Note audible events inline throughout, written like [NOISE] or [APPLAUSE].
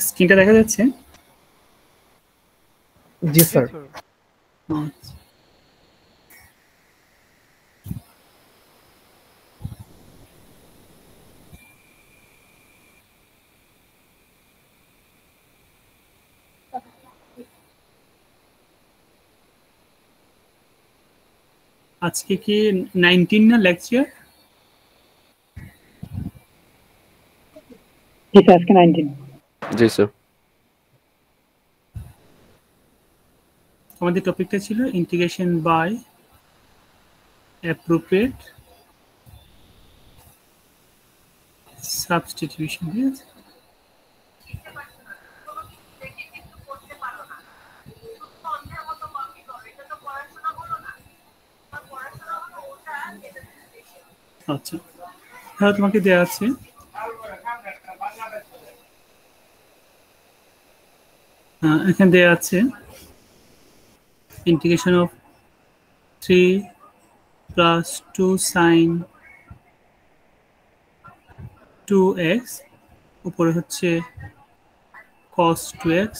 স্ক্রিনটা দেখা যাচ্ছে? জি স্যার। আজকে কি নাইনটিন না লেকচার? আজকে নাইনটিন। জি স্যার আমাদের টপিকটা ছিল ইন্টিগ্রেশন বাই অ্যাপ্রোপ্রিয়েট সাবস্টিটিউশন ঠিক আচ্ছা। হ্যাঁ তোমাকে দেওয়া আছে। এখানে দেওয়া আছে। Integration of three plus two sine two x উপরে হচ্ছে cos 2x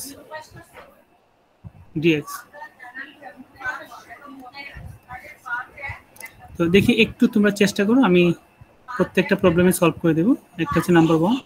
dx তো দেখি একটু তোমরা চেষ্টা করো, আমি প্রত্যেকটা প্রবলেমে সলভ করে দেবো। একটা হচ্ছে নাম্বার ওয়ান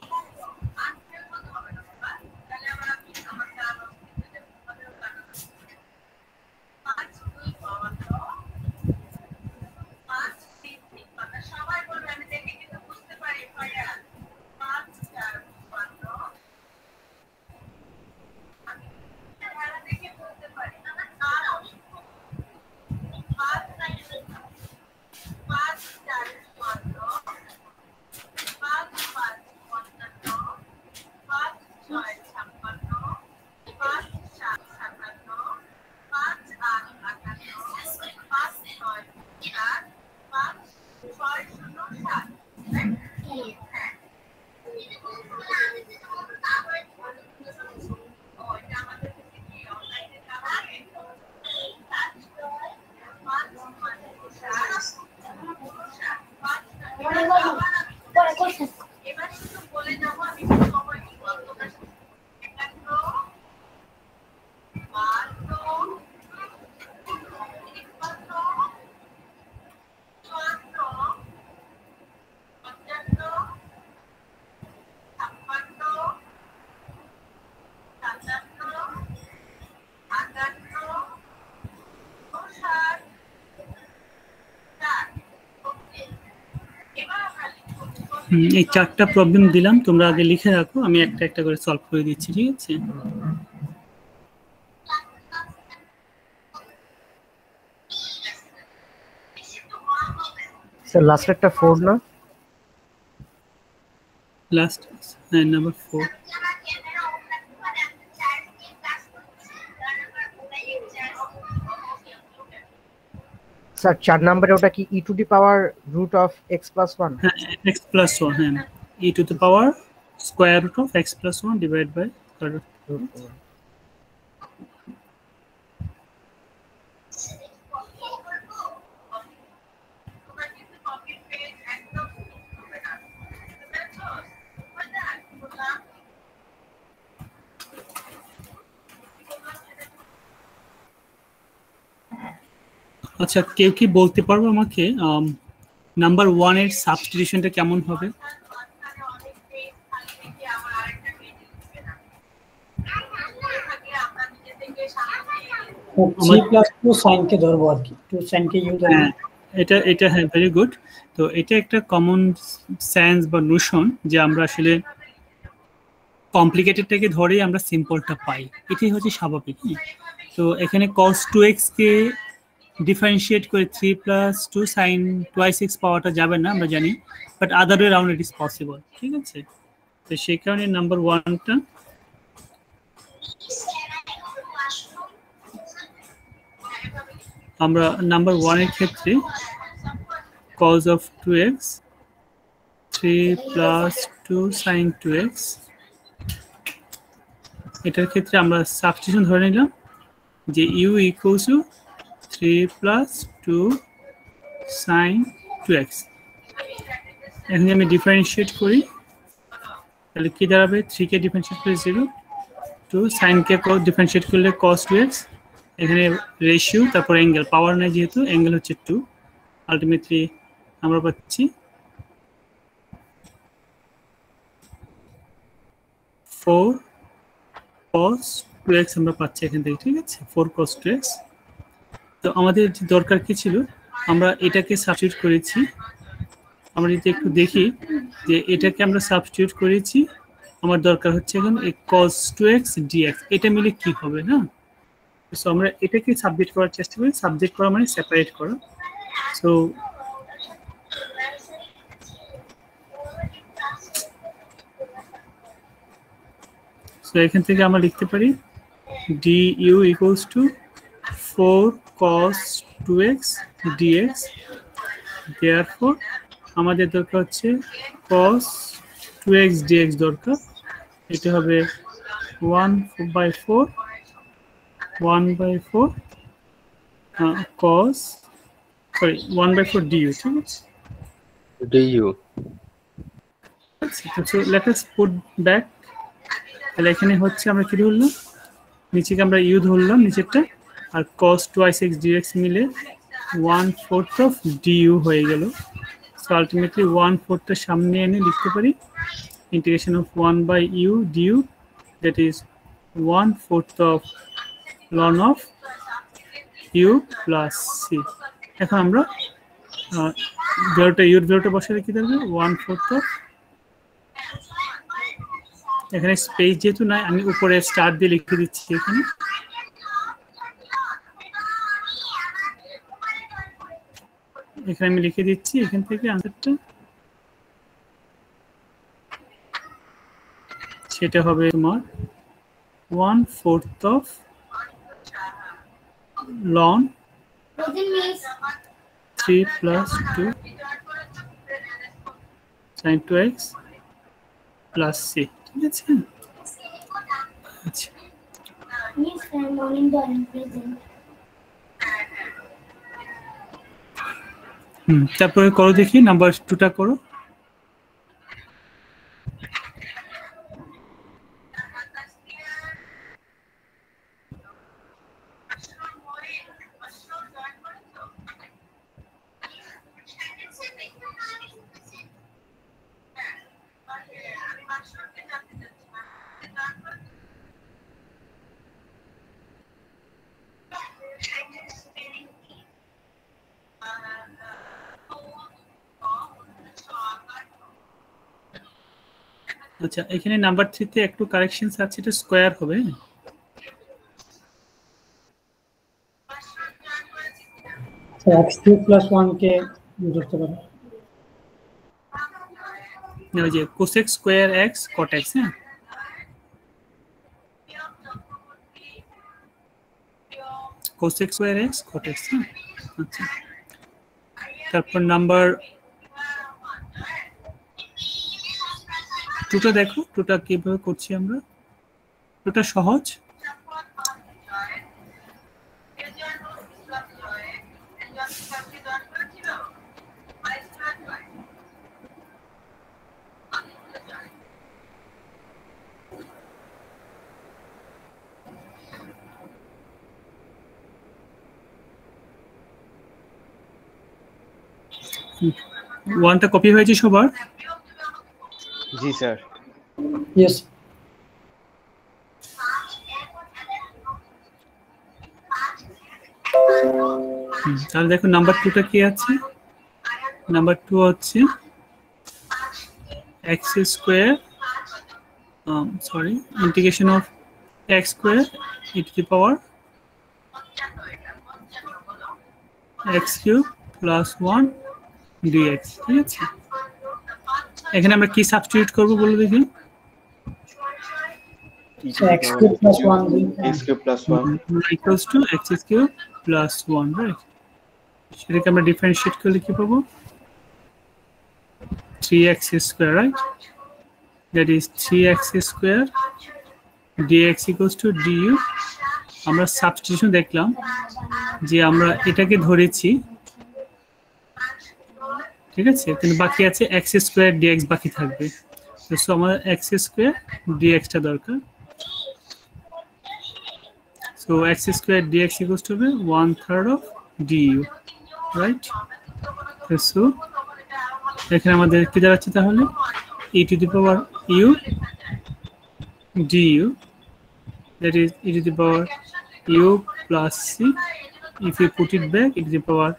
এই চারটা প্রবলেম দিলাম তোমরা আগে লিখে রাখো আমি একটা একটা করে সলভ করে দিচ্ছি ঠিক আছে? স্যার লাস্ট একটা ফোর না? লাস্ট হ্যাঁ নাম্বার ফোর স্যার, চার নম্বরে ওটা কি e to the power root of x plus one হ্যাঁ এক্স প্লাস ওয়ান হ্যাঁ। E to the power square root of x plus one divide by আচ্ছা কেউ কি বলতে পারব আমাকে নাম্বার ওয়ানের সাবস্টিটিউশনটা কেমন হবে? কি হ্যাঁ এটা এটা হ্যাঁ ভেরি গুড তো এটা একটা কমন সেন্স বা নোশন যে আমরা আসলে কমপ্লিকেটেডটাকে ধরেই আমরা সিম্পলটা পাই। এটাই হচ্ছে স্বাভাবিক? তো এখানে কস টু এক্সকে ডিফারেন্সিয়েট করে three plus two sine twice six পাওয়াটা যাবে না, আমরা জানি but other way round it is possible ঠিক আছে? তো সেই কারণে নাম্বার ওয়ানটা আমরা নাম্বার ওয়ানের ক্ষেত্রে cos of 2x 3 plus 2 sin 2x এটার ক্ষেত্রে আমরা সাবস্টিটিউশন ধরে নিলাম যে u equals to 3 plus 2 sin 2x এখন যদি আমি ডিফারেন্সিয়েট করি, তাহলে কি দাঁড়াবে? 3 কে ডিফারেন্সিয়েট করে 0 টু সাইনকে ডিফারেন্সিয়েট করলে কস টু এক্স এখানে রেশিও তারপর অ্যাঙ্গেল পাওয়ার নাই যেহেতু অ্যাঙ্গেল হচ্ছে টু আলটিমেটলি আমরা পাচ্ছি ফোর কস টু এক্স আমরা পাচ্ছি এখান থেকে, ঠিক আছে? ফোর কস টু এক্স তো আমাদের দরকার কি ছিল, আমরা এটাকে সাবস্টিটিউট করেছি। আমরা যদি একটু দেখি যে এটাকে আমরা সাবস্টিটিউট করেছি, আমার দরকার হচ্ছে এখন এই cos 2x dx, এটা মিলে কি হবে না? সো আমরা এটাকে সাবজেক্ট করার চেষ্টা করি সাবজেক্ট করা মানে সেপারেট করা। সো সো এখান থেকে আমরা লিখতে পারি D U equals to four x dx therefore আমাদের দরকার হচ্ছে টু এক্স ডিএক্স দরকার। এটা হবে one by four one by four cos sorry one by four du ঠিক আছে? du so let us put back তাহলে এখানে হচ্ছে আমরা কি ধরলাম? নিচেকে আমরা ইউ ধরলাম নিচেরটা আর কস টোয়াইস এক্স ডিএক্স মিলে ওয়ান ফোর্থ অফ ডিইউ হয়ে গেল। সো আলটিমেটলি ওয়ান ফোর্থটা সামনে এনে লিখতে পারি। Integration of one by u du that is one fourth of ln of u plus c এখন আমরা ভেরোটা ইউর ভেরোটা বসালে কি থাকবে? ওয়ান ফোর্থ অফ এখানে স্পেস যেহেতু নাই, আমি উপরে স্টার দিয়ে লিখে দিচ্ছি এখানে। এখানে আমি লিখে দিচ্ছি, এখান থেকে আনসারটা সেটা হবে তোমার one fourth of ln three plus two sine two x plus c ঠিক আছে? আচ্ছা হুম তারপরে করো দেখি নাম্বার টুটা করো। আচ্ছা এখানে নাম্বার থ্রিতে একটু কারেকশন আছে এটা স্কোয়ার হবে এক্স কিউব প্লাস ওয়ান কে ধরতে পারো না, ওই যে cosec square x cot x হ্যাঁ? Cosec square x cot x হ্যাঁ? আচ্ছা। তারপর নাম্বার টুটা দেখো টুটা কীভাবে করছি আমরা? টুটা সহজ? ওয়ানটা কপি হয়েছে সবার? জি স্যার ইয়েস হুম, তাহলে দেখো নাম্বার টুটা কি আছে? নাম্বার টু হচ্ছে x square sorry integration of x square e to the power x cube plus one dx ঠিক আছে? এখানে আমরা কি সাবস্টিটিউট করব বলে দেখি? X cube plus one x cube plus one equals to x cube plus 1 right? সেটাকে আমরা ডিফারেন্সিয়েট করলে কি পাবো? 3x square right? That is 3x square dx equals to du. আমরা সাবস্টিটিউশন দেখলাম যে আমরা এটাকে ধরেছি ঠিক আছে? কিন্তু বাকি আছে x স্কয়ার dx বাকি থাকবে। তো আমাদের স্কোয়ার স্কয়ার dx টা দরকার। So x square dx equals to 1 third of du right তো সো এখানে আমাদের কি দাঁড়াচ্ছে তাহলে? e to the power u du that is e to the power u plus c if you put it back it is the power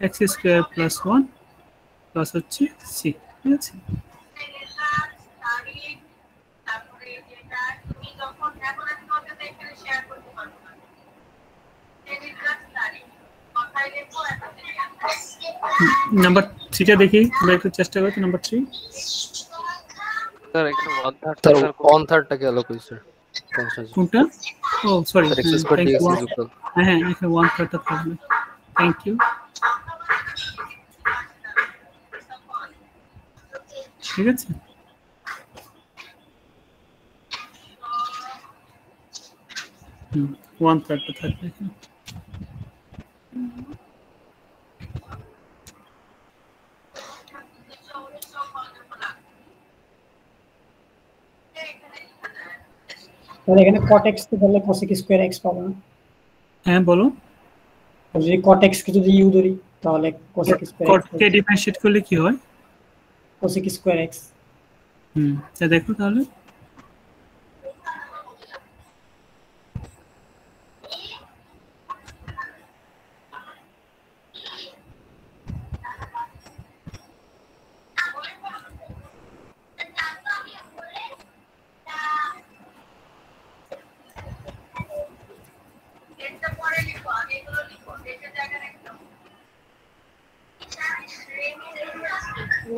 x square plus one plus হচ্ছে c ঠিক আছে? Number থ্রিটা দেখি আমরা একটু চেষ্টা করছি number three sir এখানে ওয়ান থার্ড স্যার ওয়ান থার্ডটাকে আলো করি স্যার কনস্ট্যান্ট কোনটা? ও sorry sir x square dx is equal হ্যাঁ হ্যাঁ এখানে ওয়ান থার্ডটা থাকবে। থ্যাংক ইউ ঠিক আছে। ওয়ান থার্ডটা থাকবে এখানে। তাহলে এখানে cot কে ধরলে cosec স্কয়ার x পাবো না। হ্যাঁ বলো যদি x কে যদি u ধরি তাহলে cosec স্কয়ার করলে কি হয়? Cosec স্কয়ার x হুম তা দেখো তাহলে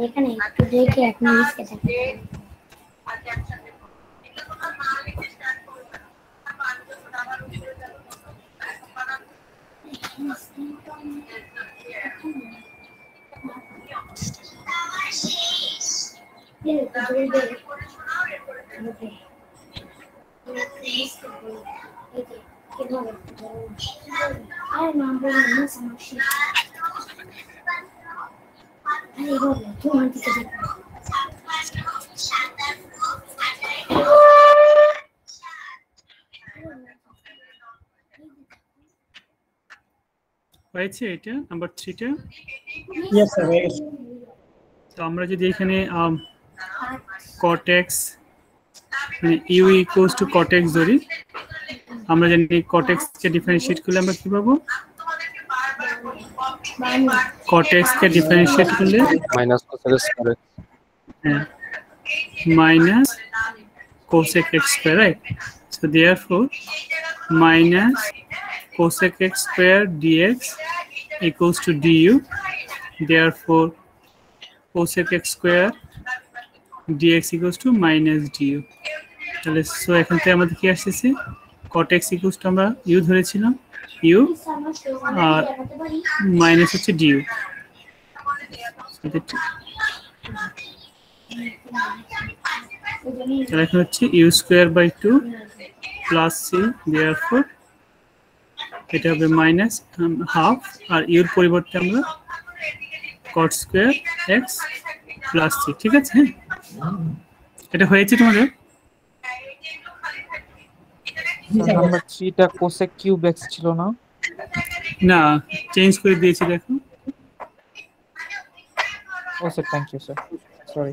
এখানে একটু দেখে এক মিনিট হয়েছে এটা নাম্বার থ্রিটা ইয়েস স্যার তো আমরা যদি এখানে কটেক্স মানে ইউ ইকুয়ালস টু কটেক্স ধরি আমরা জানি কটেক্স কে ডিফারেন্সিয়েট করলে আমরা কি পাবো? কটেক্স কে ডিফারেন্সিয়েট করলে? মাইনাস কোসেক স্কয়ার হ্যাঁ। Minus cosec x square right? So therefore minus cosec x square dx equals to du therefore cosec x square dx equals to minus du তাহলে সো এখান থেকে আমাদের কি আসতেছে cot x equals to আমরা u ধরেছিলাম u আর minus হচ্ছে du তাহলে এখানে হচ্ছে u square by two plus c therefore এটা হবে মাইনাস হাফ আর ইউর পরিবর্তে আমরা cot square x plus c ঠিক আছে? হ্যাঁ এটা হয়েছে তোমাদের? নাম্বার থ্রিটা কোসেক কিউব এক্স ছিল না? না চেঞ্জ করে দিয়েছি দেখো। ও sir thank you sir sorry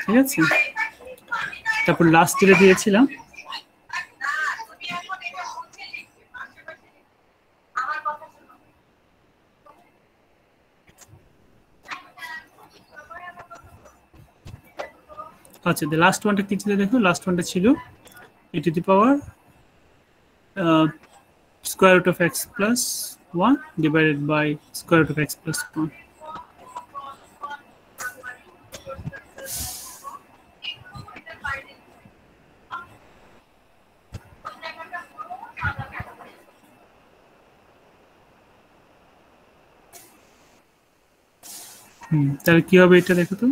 ঠিক আছে? তারপর লাস্ট দিয়েছিলাম আচ্ছা লাস্ট ওয়ানটা কি ছিল দেখো লাস্ট ওয়ানটা ছিল e to the power square root of x plus one divided by square root of x plus one তাহলে কি হবে এটা দেখো তো?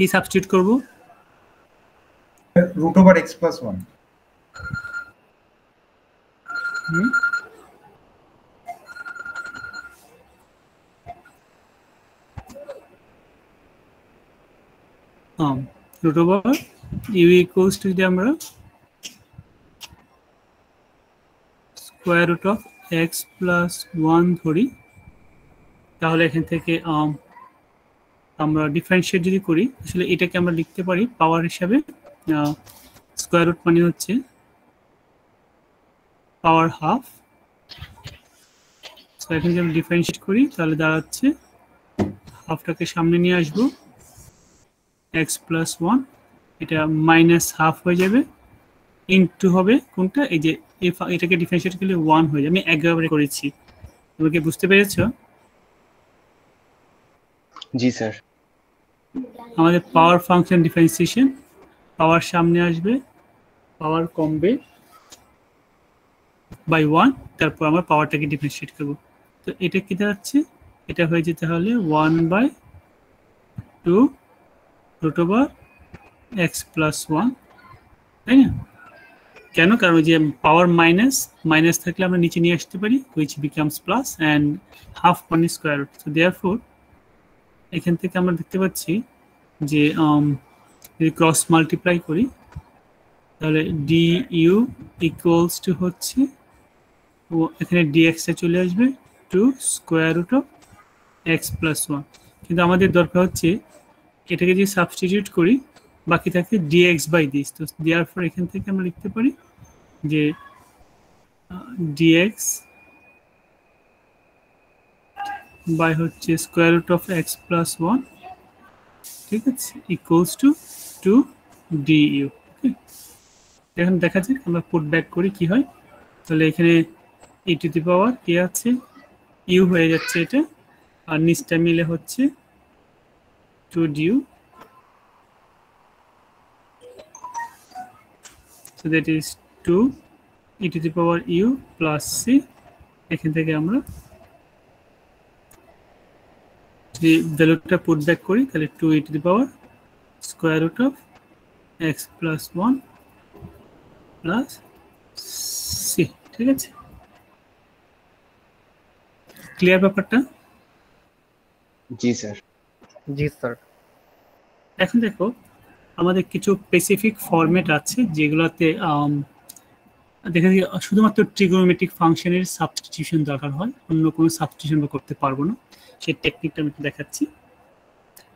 কি সাবস্টিটিউট করব? Root over 1 hmm. um root over u equals to যদি আমরা square root of x plus one ধরি তাহলে এখান থেকে আমরা ডিফারেন্সিয়েট যদি করি, আসলে এটাকে আমরা লিখতে পারি পাওয়ার হিসাবে স্কোয়ার রুট মানে হচ্ছে পাওয়ার হাফ এখন যদি আমি ডিফারেন্সিয়েট করি, তাহলে দাঁড়াচ্ছে হাফটাকে সামনে নিয়ে আসব। এক্স প্লাস ওয়ান এটা মাইনাস হাফ হয়ে যাবে। ইনটু হবে কোনটা? এই যে এটাকে ডিফারেন্সিয়েট করলে ওয়ান হয়ে যাবে। আমি একবারে করেছি। তুমি কি বুঝতে পেরেছ? জি, স্যার। আমাদের পাওয়ার ফাংশন ডিফারেন্সিয়েশন পাওয়ার সামনে আসবে পাওয়ার কমবে বাই ওয়ান তারপর আমরা পাওয়ারটাকে ডিফারেন্সিয়েট করব। তো এটা কি দাঁড়াচ্ছে? এটা হয়ে যেতে হলে one by two root over x plus one তাই না? কেন? কারণ যে পাওয়ার মাইনাস মাইনাস থাকলে আমরা নিচে নিয়ে আসতে পারি which becomes plus and half one square root so therefore এখান থেকে আমরা দেখতে পাচ্ছি যে যদি ক্রস মাল্টিপ্লাই করি, তাহলে ডি ইউ ইকুয়ালস টু হচ্ছে, ও, এখানে ডিএক্সে চলে আসবে two square root of x plus one কিন্তু আমাদের দরকার হচ্ছে এটাকে যদি সাবস্টিটিউট করি, বাকি থাকে ডিএক্স বাই দিস তো দেওয়ার পর এখান থেকে আমরা লিখতে পারি যে ডিএক্স বাই হচ্ছে square root of x plus one ঠিক আছে equals to two D U এখন দেখা যাক আমরা পুট ব্যাক করি কি হয়। তাহলে এখানে ই টু দি পাওয়ার কি আছে? ইউ হয়ে যাচ্ছে এটা, আর নিচটা মিলে হচ্ছে two du so that is 2 e to the power u plus c, এখান থেকে আমরা যদি ভ্যালুটা পুট ব্যাক করি তাহলে two e to the power square root of x plus one plus c ঠিক আছে? ক্লিয়ার ব্যাপারটা? জি স্যার। জি স্যার। এখন দেখো আমাদের কিছু স্পেসিফিক ফরম্যাট আছে যেগুলোতে আম, দেখা যায় শুধুমাত্র ট্রিগোনোমেট্রিক ফাংশনের সাবস্টিটিউশন দরকার হয় অন্য কোনো সাবস্টিটিউশন করতে পারব না। সেই টেকনিকটা আমি একটু দেখাচ্ছি।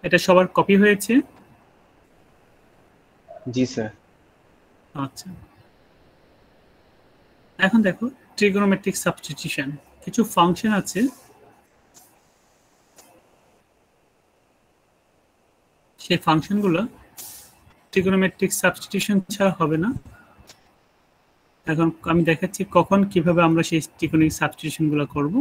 এটা সবার কপি হয়েছে? জি স্যার আচ্ছা। এখন দেখো ট্রিগোনোমেট্রিক সাবস্টিটিউশন কিছু ফাংশন আছে। সেই ফাংশনগুলো ট্রিগোনোমেট্রিক সাবস্টিটিউশন ছাড়া হবে না। এখন আমি দেখাচ্ছি কখন কীভাবে আমরা সেই ট্রিগোনোমেট্রিক সাবস্টিটিউশনগুলো করব।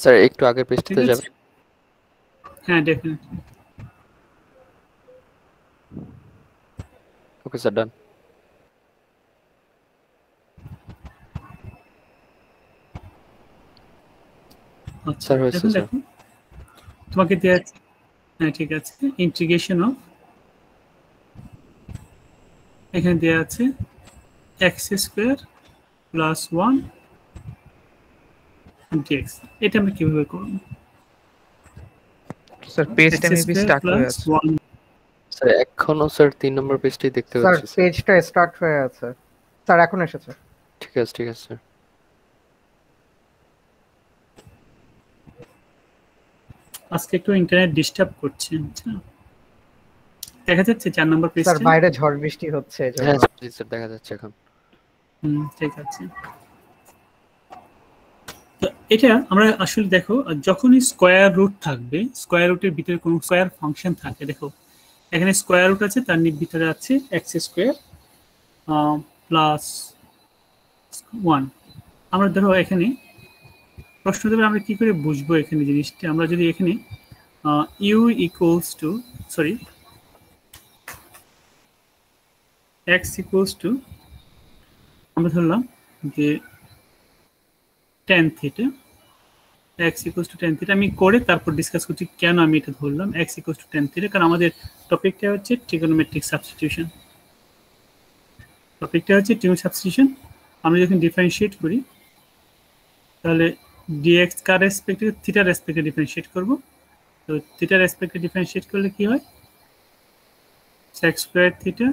স্যার একটু আগের পেজটাতে যাবেন হ্যাঁ ডেফিনেটলি ওকে স্যার ডান আচ্ছা স্যার হয়েছে স্যার তোমাকে দেয়া আছে। হ্যাঁ ঠিক আছে। ইন্টিগ্রেশন অফ এখানে দেয়া আছে। X square plus one dx এটা আমরা কীভাবে করব? স্যার পেজটা মেবি স্টার্ট হয়ে আছে। স্যার এখনও স্যার তিন নম্বর পেজটাই দেখতে পাচ্ছি স্যার। পেজটা স্টার্ট হয়ে আছে। স্যার এখন এসেছে। ঠিক আছে ঠিক আছে স্যার আজকে একটু ইন্টারনেট ডিস্টার্ব করছে আচ্ছা। দেখা যাচ্ছে চার নম্বর স্যার বাইরে ঝড় বৃষ্টি হচ্ছে হ্যাঁ স্যার দেখা যাচ্ছে এখন। হুম ঠিক আছে। এটা আমরা আসলে দেখো যখনই স্কোয়ার রুট থাকবে স্কোয়ার রুটের ভিতরে কোনো স্কোয়ার ফাংশন থাকে, দেখো, এখানে স্কোয়ার রুট আছে, তার ভিতরে আছে এক্স স্কোয়ার প্লাস ওয়ান আমরা ধরো এখানে প্রশ্ন দেবে, আমরা কি করে বুঝব এখানে জিনিসটা? আমরা যদি এখানে u equals to sorry x equals to আমরা ধরলাম যে tan theta x equals to tan theta আমি করে তারপর ডিসকাস করছি কেন আমি এটা ধরলাম x equals to tan theta কারণ আমাদের টপিকটা হচ্ছে ট্রিগোনোমেট্রিক সাবস্টিটিউশন টপিকটা হচ্ছে ট্রিগো সাবস্টিটিউশন আমরা যখন ডিফারেন্সিয়েট করি, তাহলে ডিএক্স কার রেসপেক্টে থিটার রেসপেক্টে ডিফারেন্সিয়েট করব। তো থিটার রেসপেক্টে ডিফারেন্সিয়েট করলে কি হয়? Sec square theta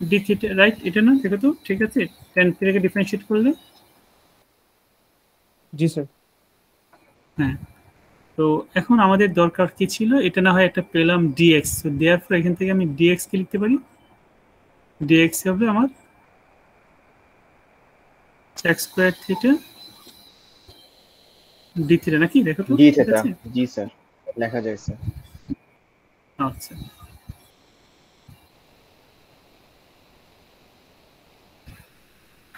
D theta right এটা না দেখো তো ঠিক আছে টেন থিটাকে ডিফারেন্সিয়েট করলে জি স্যার। হ্যাঁ। তো এখন আমাদের দরকার কি ছিল? এটা না হয় একটা পেলাম ডিএক্স তো দেওয়ার পর এখান থেকে আমি ডিএক্স কে লিখতে পারি? ডিএক্স হবে আমার sec square theta D theta নাকি? দেখো তো জি ঠিক থেটা? জি স্যার। লেখা যায় স্যার। আচ্ছা।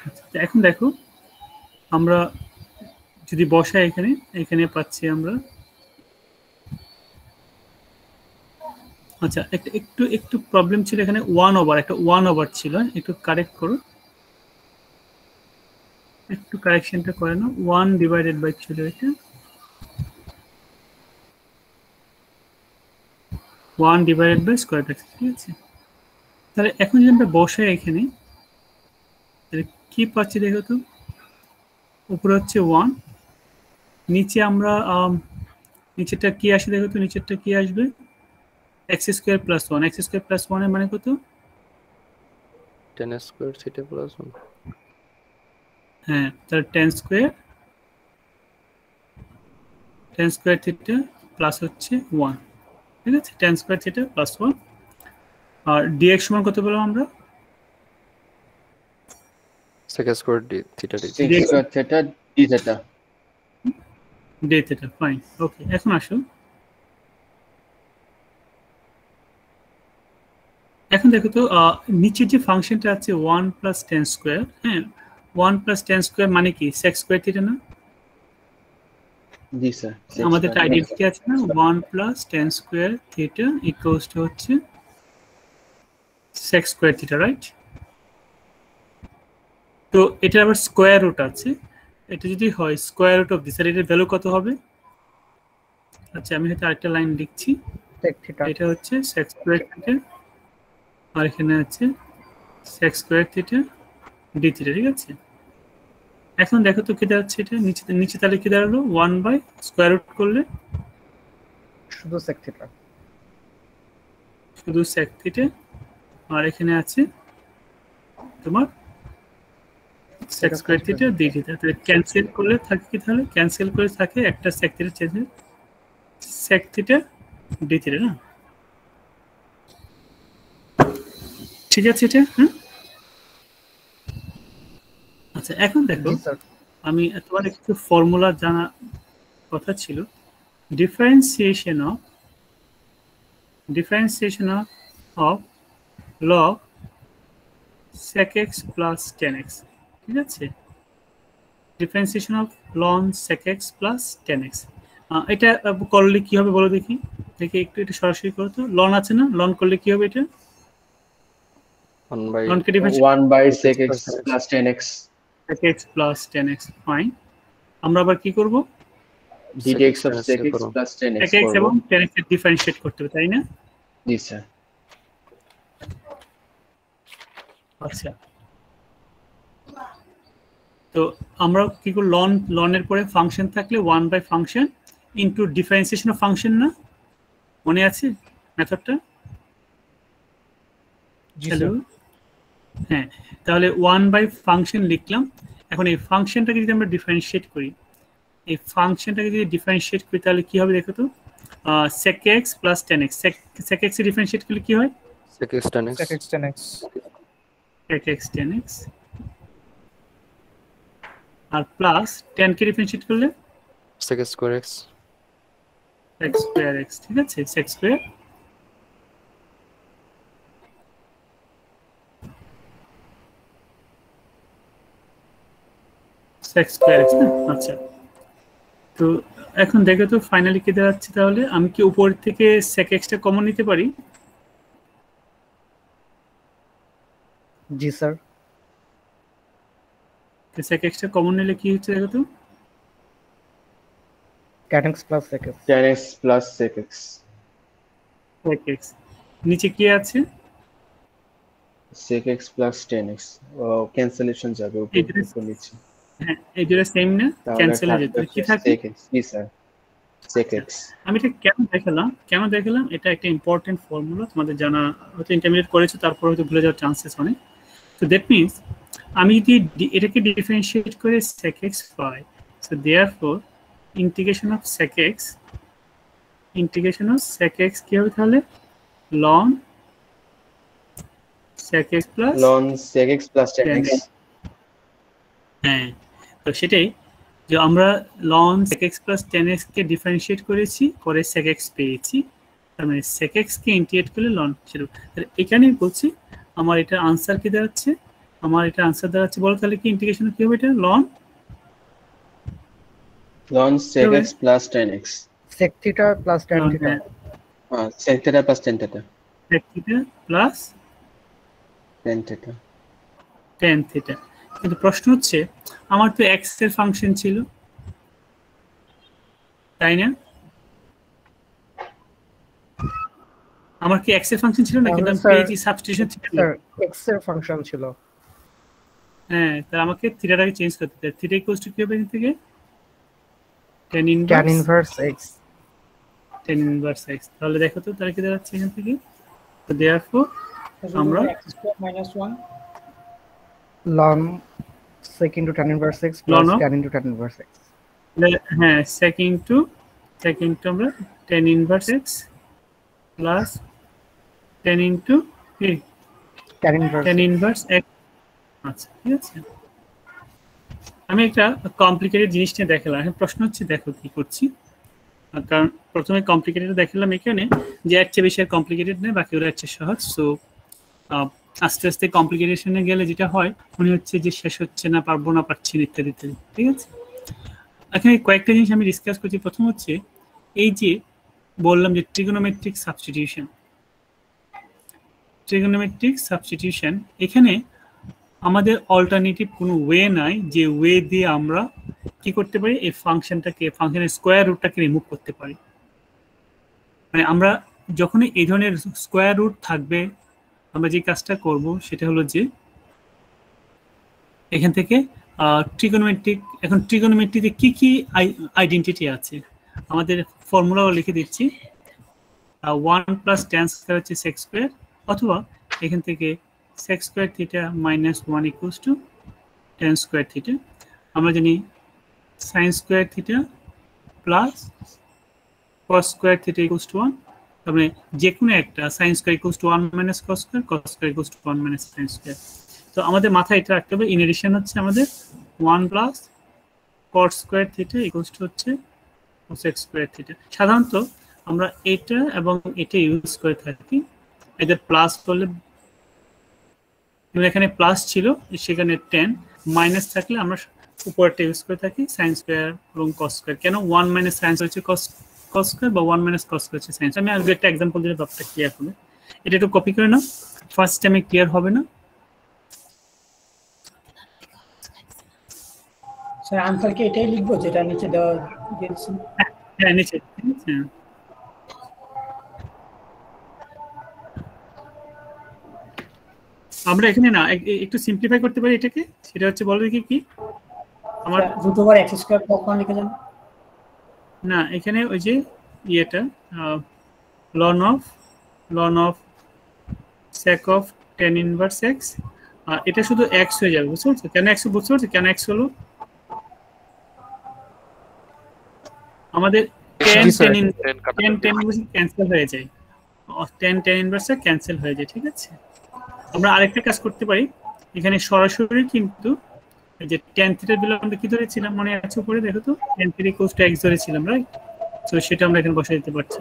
আচ্ছা, এখন দেখো আমরা যদি বসাই এখানে এখানে পাচ্ছি আমরা। আচ্ছা একটা, একটু একটু প্রবলেম ছিল এখানে ওয়ান ওভার একটা ওয়ান ওভার ছিল। একটু কারেক্ট করো। একটু কারেকশনটা করে নাও। ওয়ান ডিভাইডেড বাই ছিল এটা। One divided by square bracket ঠিক আছে? তাহলে এখন যদি আমরা বসাই এখানে, তাহলে কি পাচ্ছি দেখো তো? উপরে হচ্ছে ওয়ান নিচে আমরা আম, নিচেরটা কি আসে দেখো তো নিচেরটা কি আসবে? X square plus one x square plus ওয়ানের মানে কত? Tan square theta plus one হ্যাঁ তাহলে tan square tan square theta plus হচ্ছে ওয়ান ঠিক আছে? Tan square theta plus one আর ডিএক্স সমান কত পেলাম আমরা? Sec square D theta D sec square theta D theta D theta fine okay এখন আসো এখন দেখো তো নিচের যে ফাংশনটা আছে ওয়ান প্লাস টেন স্কোয়ার হ্যাঁ ওয়ান প্লাস টেন স্কোয়ার মানে কি? সেক্স স্কোয়ার থিটা না? জি স্যার আমাদের আইডেন্টিটি আছে না? One plus tan square theta equals to হচ্ছে সেক্স স্কোয়ার থিটা রাইট তো এটা আবার স্কোয়ার রুট আছে। এটা যদি হয় স্কোয়ার রুট অফ দিস আর এটার ভ্যালু কত হবে? আচ্ছা আমি হয়তো আরেকটা লাইন লিখছি। এটা হচ্ছে সেক্স স্কোয়ার থিটা আর এখানে আছে sec square theta D theta ঠিক আছে? এখন দেখো তো কি দাঁড়াচ্ছে এটা নিচে নিচে তাহলে কি দাঁড়াল? ওয়ান বাই স্কোয়ার রুট করলে? শুধু sec theta শুধু সেক থিটা আর এখানে আছে তোমার sec square theta D theta তাহলে ক্যান্সেল করলে থাকে কি তাহলে? ক্যান্সেল করে থাকে একটা sec theta change sec theta D theta না? ঠিক আছে এটা? হ্যাঁ আচ্ছা এখন দেখো আমি তোমার একটু ফর্মুলা জানা কথা ছিল। Differentiation of differentiation of of log sec x plus tan x ঠিক আছে? Differentiation of ln sec x plus tan x এটা করলে কি হবে বলো দেখি? দেখি একটু এটা সরাসরি করো তো। লন আছে না? লন করলে কি হবে এটা? One by লনকে difference one by sec x plus tan x sec x plus tan fine আমরা আবার কি করব? D D x of sec x plus sec x এবং টেন এক্সের ডিফারেন্সিয়েট করতে হবে তাই না? জি স্যার আচ্ছা। তো আমরা কি করব লন লনের পরে ফাংশন থাকলে one by function into differentiation of function না? মনে আছে মেথডটা? হ্যালো হ্যাঁ তাহলে ওয়ান বাই ফাংশন লিখলাম। এখন এই ফাংশনটাকে যদি আমরা ডিফারেন্সিয়েট করি এই ফাংশনটাকে যদি ডিফারেন্সিয়েট করি তাহলে কি হবে দেখো তো? Sec x plus tan x sec x differentiate করলে কি হয়? Sec x tan x sec x tan x sec x tan x আর প্লাস টেন কে ডিফারেন্সিয়েট করলে? Sec square x x square x ঠিক আছে? x square x square x না? আচ্ছা। তো এখন দেখো তো ফাইনালি কি দাঁড়াচ্ছে তাহলে। আমি কি উপর থেকে sec x টা কমন নিতে পারি? জি স্যার sec x টা কমন নিলে কি হচ্ছে দেখো তো? Tan x plus sec x x plus sec x sec x নিচে কি আছে? X plus tan x cancellation যাবে উপর নিচে। হ্যাঁ এই দুটো সেম না ক্যান্সেল হয়ে যেত কি থাকে? Sec x জি স্যার sec x আমি এটা কেন দেখালাম? কেন দেখালাম? এটা একটা ইম্পর্টেন্ট ফর্মুলা তোমাদের জানা হয়তো ইন্টারমিডিয়েট করেছ তারপর হয়তো ভুলে যাওয়ার চান্সেস অনেক। তো দ্যাট মিনস আমি যদি এটাকে ডিফারেন্সিয়েট করে sec x pi so therefore integration of sec x integration of sec x কি হবে তাহলে? ln sec x plus ln sec x plus tan x হ্যাঁ তো সেটাই যে আমরা ln sec x plus tan x কে ডিফারেন্সিয়েট করেছি করে sec x পেয়েছি তার মানে sec x কে ইন্টিগ্রেট করলে ছিল তাহলে এখানেই বলছি আমার এটা আনসার কি দাঁড়াচ্ছে? আমার এটা আনসার দাঁড়াচ্ছে বলো তাহলে কি ইন্টিগ্রেশন কি হবে এটা? Ln ln sec x plus tan x sec theta plus tan theta sec theta plus tan theta sec theta plus tan theta tan theta কিন্তু প্রশ্ন হচ্ছে আমার তো এক্সের ফাংশন ছিল। তাই না? আমার কি এক্সের ফাংশন ছিল না কিন্তু আমি পেয়েছি সাবস্টিটিউশন ছিল। স্যার x এর ফাংশন ছিল। হ্যাঁ তাহলে আমাকে থিটাটাকে চেঞ্জ করতে হবে। থিটা ইকুয়ালস টু কি হবে এখান থেকে? tan inverse inverse x tan inverse x তাহলে দেখো তো তাহলে কি দাঁড়াচ্ছে এখান থেকে? তো দেয়ারফর আমরা x square minus 1 ln sec into tan inverse x plus tan into tan inverse x হ্যাঁ সেকেন্ড টু সেকেন্ড টু আমরা tan inverse x plus tan into কি টেন ইনভার্স এক্স আচ্ছা ঠিক আছে। আমি একটা কমপ্লিকেটেড জিনিস নিয়ে দেখালাম। এখন প্রশ্ন হচ্ছে দেখো কি করছি। কারণ প্রথমে কমপ্লিকেটেড দেখালাম এখানে যে এর চেয়ে বেশি আর কমপ্লিকেটেড নেই বাকি ওরা এর চেয়ে সহজ। সো আস্তে আস্তে কমপ্লিকেশনে গেলে যেটা হয় মনে হচ্ছে যে শেষ হচ্ছে না পারব না পারছি না ইত্যাদি ইত্যাদি ঠিক আছে? এখানে কয়েকটা জিনিস আমি ডিসকাস করছি। প্রথম হচ্ছে এই যে বললাম যে ট্রিগোনোমেট্রিক সাবস্টিটিউশন ট্রিগোনোমেট্রিক সাবস্টিটিউশন এখানে আমাদের অল্টারনেটিভ কোনো ওয়ে নাই যে ওয়ে দিয়ে আমরা কি করতে পারি? এই ফাংশনটাকে, ফাংশনের স্কোয়ার রুটটাকে রিমুভ করতে পারি। মানে আমরা যখনই এই ধরনের স্কোয়ার রুট থাকবে, আমরা যে কাজটা করব সেটা হলো যে এখান থেকে ট্রিগোনোমেট্রিক এখন ট্রিগোনোমেট্রিতে কি কি আইডেন্টিটি আছে? আমাদের ফর্মুলাও লিখে দিচ্ছি। ওয়ান প্লাস টেন স্কোয়ার হচ্ছে সেক্স স্কোয়ার অথবা এখান থেকে sec square theta minus one equals to tan square theta আমরা জানি sin square theta plus cos square theta equals to one তার মানে যে কোনো একটা sin square equals to one minus cos square cos square equals to one minus sin square তো আমাদের মাথায় এটা রাখতে হবে। ইন এডিশন হচ্ছে আমাদের one plus cot square theta equals to হচ্ছে থিটা সাধারণত আমরা এটা এবং এটা ইউজ করে থাকি এদের প্লাস করলে এখানে প্লাস ছিল, সেখানে টেন মাইনাস থাকলে আমরা উপরটা ইউজ করে থাকি সাইন স্কোয়ার এবং কস স্কোয়ার কেন ওয়ান মাইনাস সাইন্স হচ্ছে কস কস স্কোয়ার বা ওয়ান মাইনাস কস স্কোয়ার হচ্ছে সাইন্স আমি আগে একটা এক্সাম্পল দিলে ব্যাপারটা ক্লিয়ার হবে এটা একটু কপি করে নাও। ফার্স্ট টাইমে ক্লিয়ার হবে না। স্যার আনসার কি এটাই লিখব যেটা নিচে দেওয়া দিয়েছি। হ্যাঁ নিচে আছে? আমরা এখানে না একটু সিম্পলিফাই করতে পারি এটাকে? সেটা হচ্ছে বলো দেখি কি? আমার রুট ওভার এক্স স্কয়ার কখন লিখে যান। না এখানে ওই যে ইয়েটা ln of ln of sec of tan inverse x এটা শুধু এক্স হয়ে যাবে বুঝতে পারছ? কেন এক্স বুঝতে পারছ? কেন এক্স হলো? আমাদের টেন টেন। ক্যান্সেল হয়ে যায়। টেন টেন ইনভার্সে ক্যান্সেল হয়ে যায় ঠিক আছে? আমরা আরেকটা কাজ করতে পারি। এখানে সরাসরি কিন্তু এই যে টেন থিটার বিল আমরা কি ধরেছিলাম? মনে আছে উপরে দেখো তো? Tan theta equals to x ধরেছিলাম রাইট তো সেটা আমরা এখানে বসে দিতে পারছি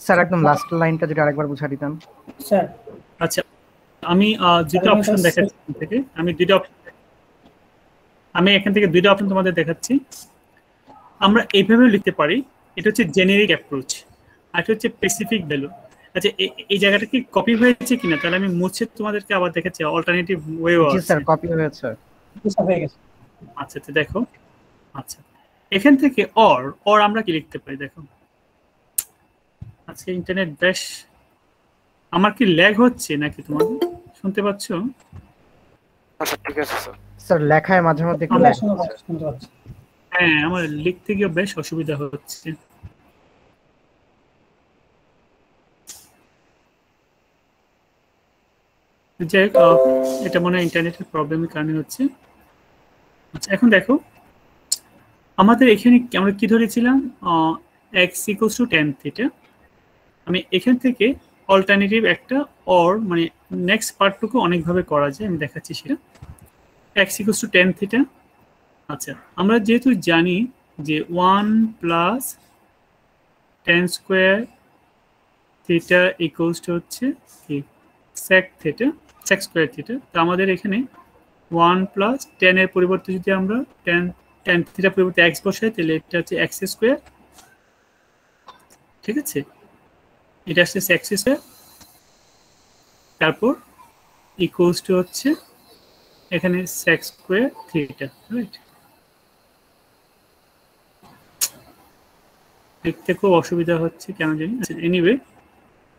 স্যার একদম লাস্ট লাইনটা যদি আরেকবার বুঝা দিতেন। স্যার। আচ্ছা আমি দুটো অপশন দেখাচ্ছি থেকে। আমি দুটো অপশন আমি এখান থেকে দুইটা অপশন তোমাদের দেখাচ্ছি। আমরা এইভাবেও লিখতে পারি এটা হচ্ছে জেনেরিক অ্যাপ্রোচ আর এটা হচ্ছে স্পেসিফিক ভ্যালু আচ্ছা এই জায়গাটা কি কপি হয়েছে কিনা? তাহলে আমি মুছে তোমাদেরকে আবার দেখাচ্ছি অল্টারনেটিভ ওয়েও জি আছে। স্যার কপি হয়েছে। স্যার হয়ে গেছে। আচ্ছা তো দেখো। আচ্ছা এখান থেকে অর অর আমরা কি লিখতে পারি দেখো। আজকে ইন্টারনেট বেশ আমার কি ল্যাগ হচ্ছে নাকি তোমাদের? শুনতে পাচ্ছ? আচ্ছা ঠিক আছে স্যার। স্যার লেখায় মাঝে মধ্যে একটু হ্যাঁ আমার লিখতে গিয়ে বেশ অসুবিধা হচ্ছে। যাই হোক এটা মনে হয় ইন্টারনেটের প্রবলেমের কারণে হচ্ছে। আচ্ছা এখন দেখো আমাদের এখানে আমরা কি ধরেছিলাম? X equals to tan theta আমি এখান থেকে অল্টারনেটিভ একটা অর মানে নেক্সট পার্টটুকু অনেকভাবে করা যায় আমি দেখাচ্ছি সেটা। X equals to tan theta আচ্ছা আমরা যেহেতু জানি যে one plus tan square theta equals to হচ্ছে কি? Sec theta sec square theta তো আমাদের এখানে ওয়ান প্লাস টেনের পরিবর্তে যদি আমরা টেন টেন থিটার পরিবর্তে এক্স বসাই, তাহলে এটা হচ্ছে এক্স স্কোয়ার ঠিক আছে? এটা হচ্ছে এক্স স্কোয়ার তারপর ইকুয়ালস টু হচ্ছে এখানে সেক স্কোয়ার থিটা রাইট দেখতে খুব অসুবিধা হচ্ছে, কেন জানি এনিওয়ে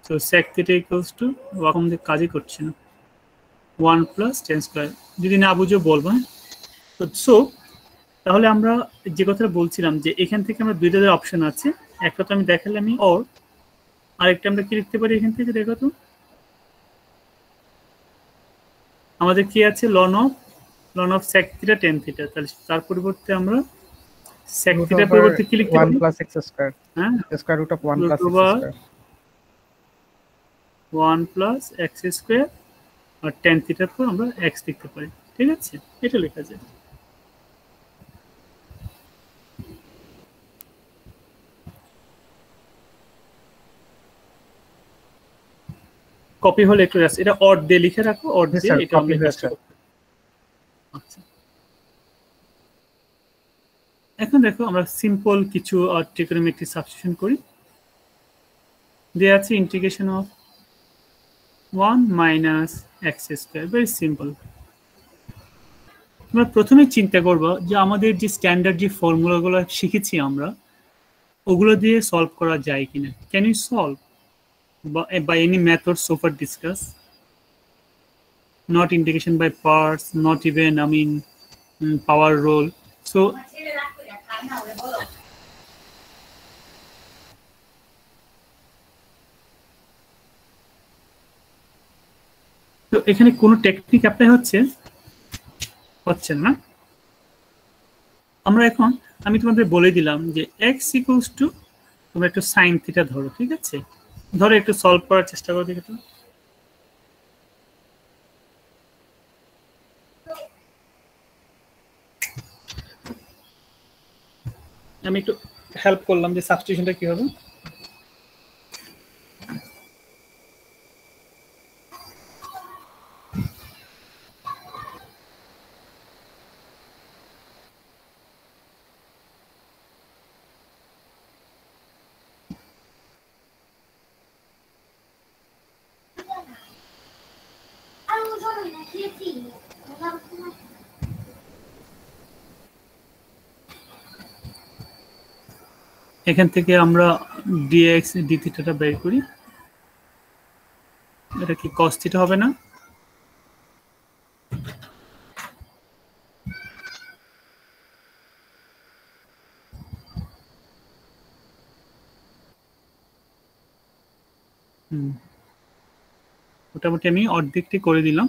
তো সেক থিটা ইকুয়ালস টু ওরকম দিয়ে কাজই করছে না। ওয়ান প্লাস টেন স্কোয়ার যদি না বুঝো বলব হ্যাঁ? তো সো তাহলে আমরা যে কথাটা বলছিলাম যে এখান থেকে আমরা দুইটা অপশন আছে। একটা তো আমি দেখালাম অর আরেকটা আমরা কি লিখতে পারি এখান থেকে, দেখো তো? আমাদের কি আছে? Ln of ln of sec theta tan theta তাহলে তার পরিবর্তে আমরা sec θ থিটার পরিবর্তে কি লিখতে 1 পারি plus x square হ্যাঁ? Square root of 1 plus x square one plus x square R tan থিটার পর আমরা x লিখতে পারি। ঠিক আছে? এটা লেখা যায় কপি হলে একটু এটা অড দিয়ে লিখে রাখো অড দিয়ে এটা আমরা পারি। আচ্ছা। এখন দেখো আমরা সিম্পল কিছু ট্রিকোনোমেট্রি সাবস্টিটিউশন করি। দেয়া আছে integration of 1 minus x square very simple তোমরা প্রথমে চিন্তা করব যে আমাদের যে স্ট্যান্ডার্ড যে ফর্মুলাগুলো শিখেছি আমরা ওগুলো দিয়ে সলভ করা যায় কিনা। Can you solve by any method so far discussed not integration by parts not even i mean mm, power role so তো এখানে কোনো টেকনিক অ্যাপ্লাই হচ্ছে হচ্ছে না আমরা এখন আমি তোমাদের বলে দিলাম যে এক্স ইকুয়ালস টু তোমরা একটু সাইন থিটা ধরো ঠিক আছে ধরো একটু সলভ করার চেষ্টা করো দেখি তো। আমি একটু হেল্প করলাম যে সাবস্টিটিউশনটা কি হবে। এখান থেকে আমরা ডিএক্স ডি থিটাটা বের করি। এটা কি কস থিটা হবে না? মোটামুটি আমি অর্ধেকটি করে দিলাম।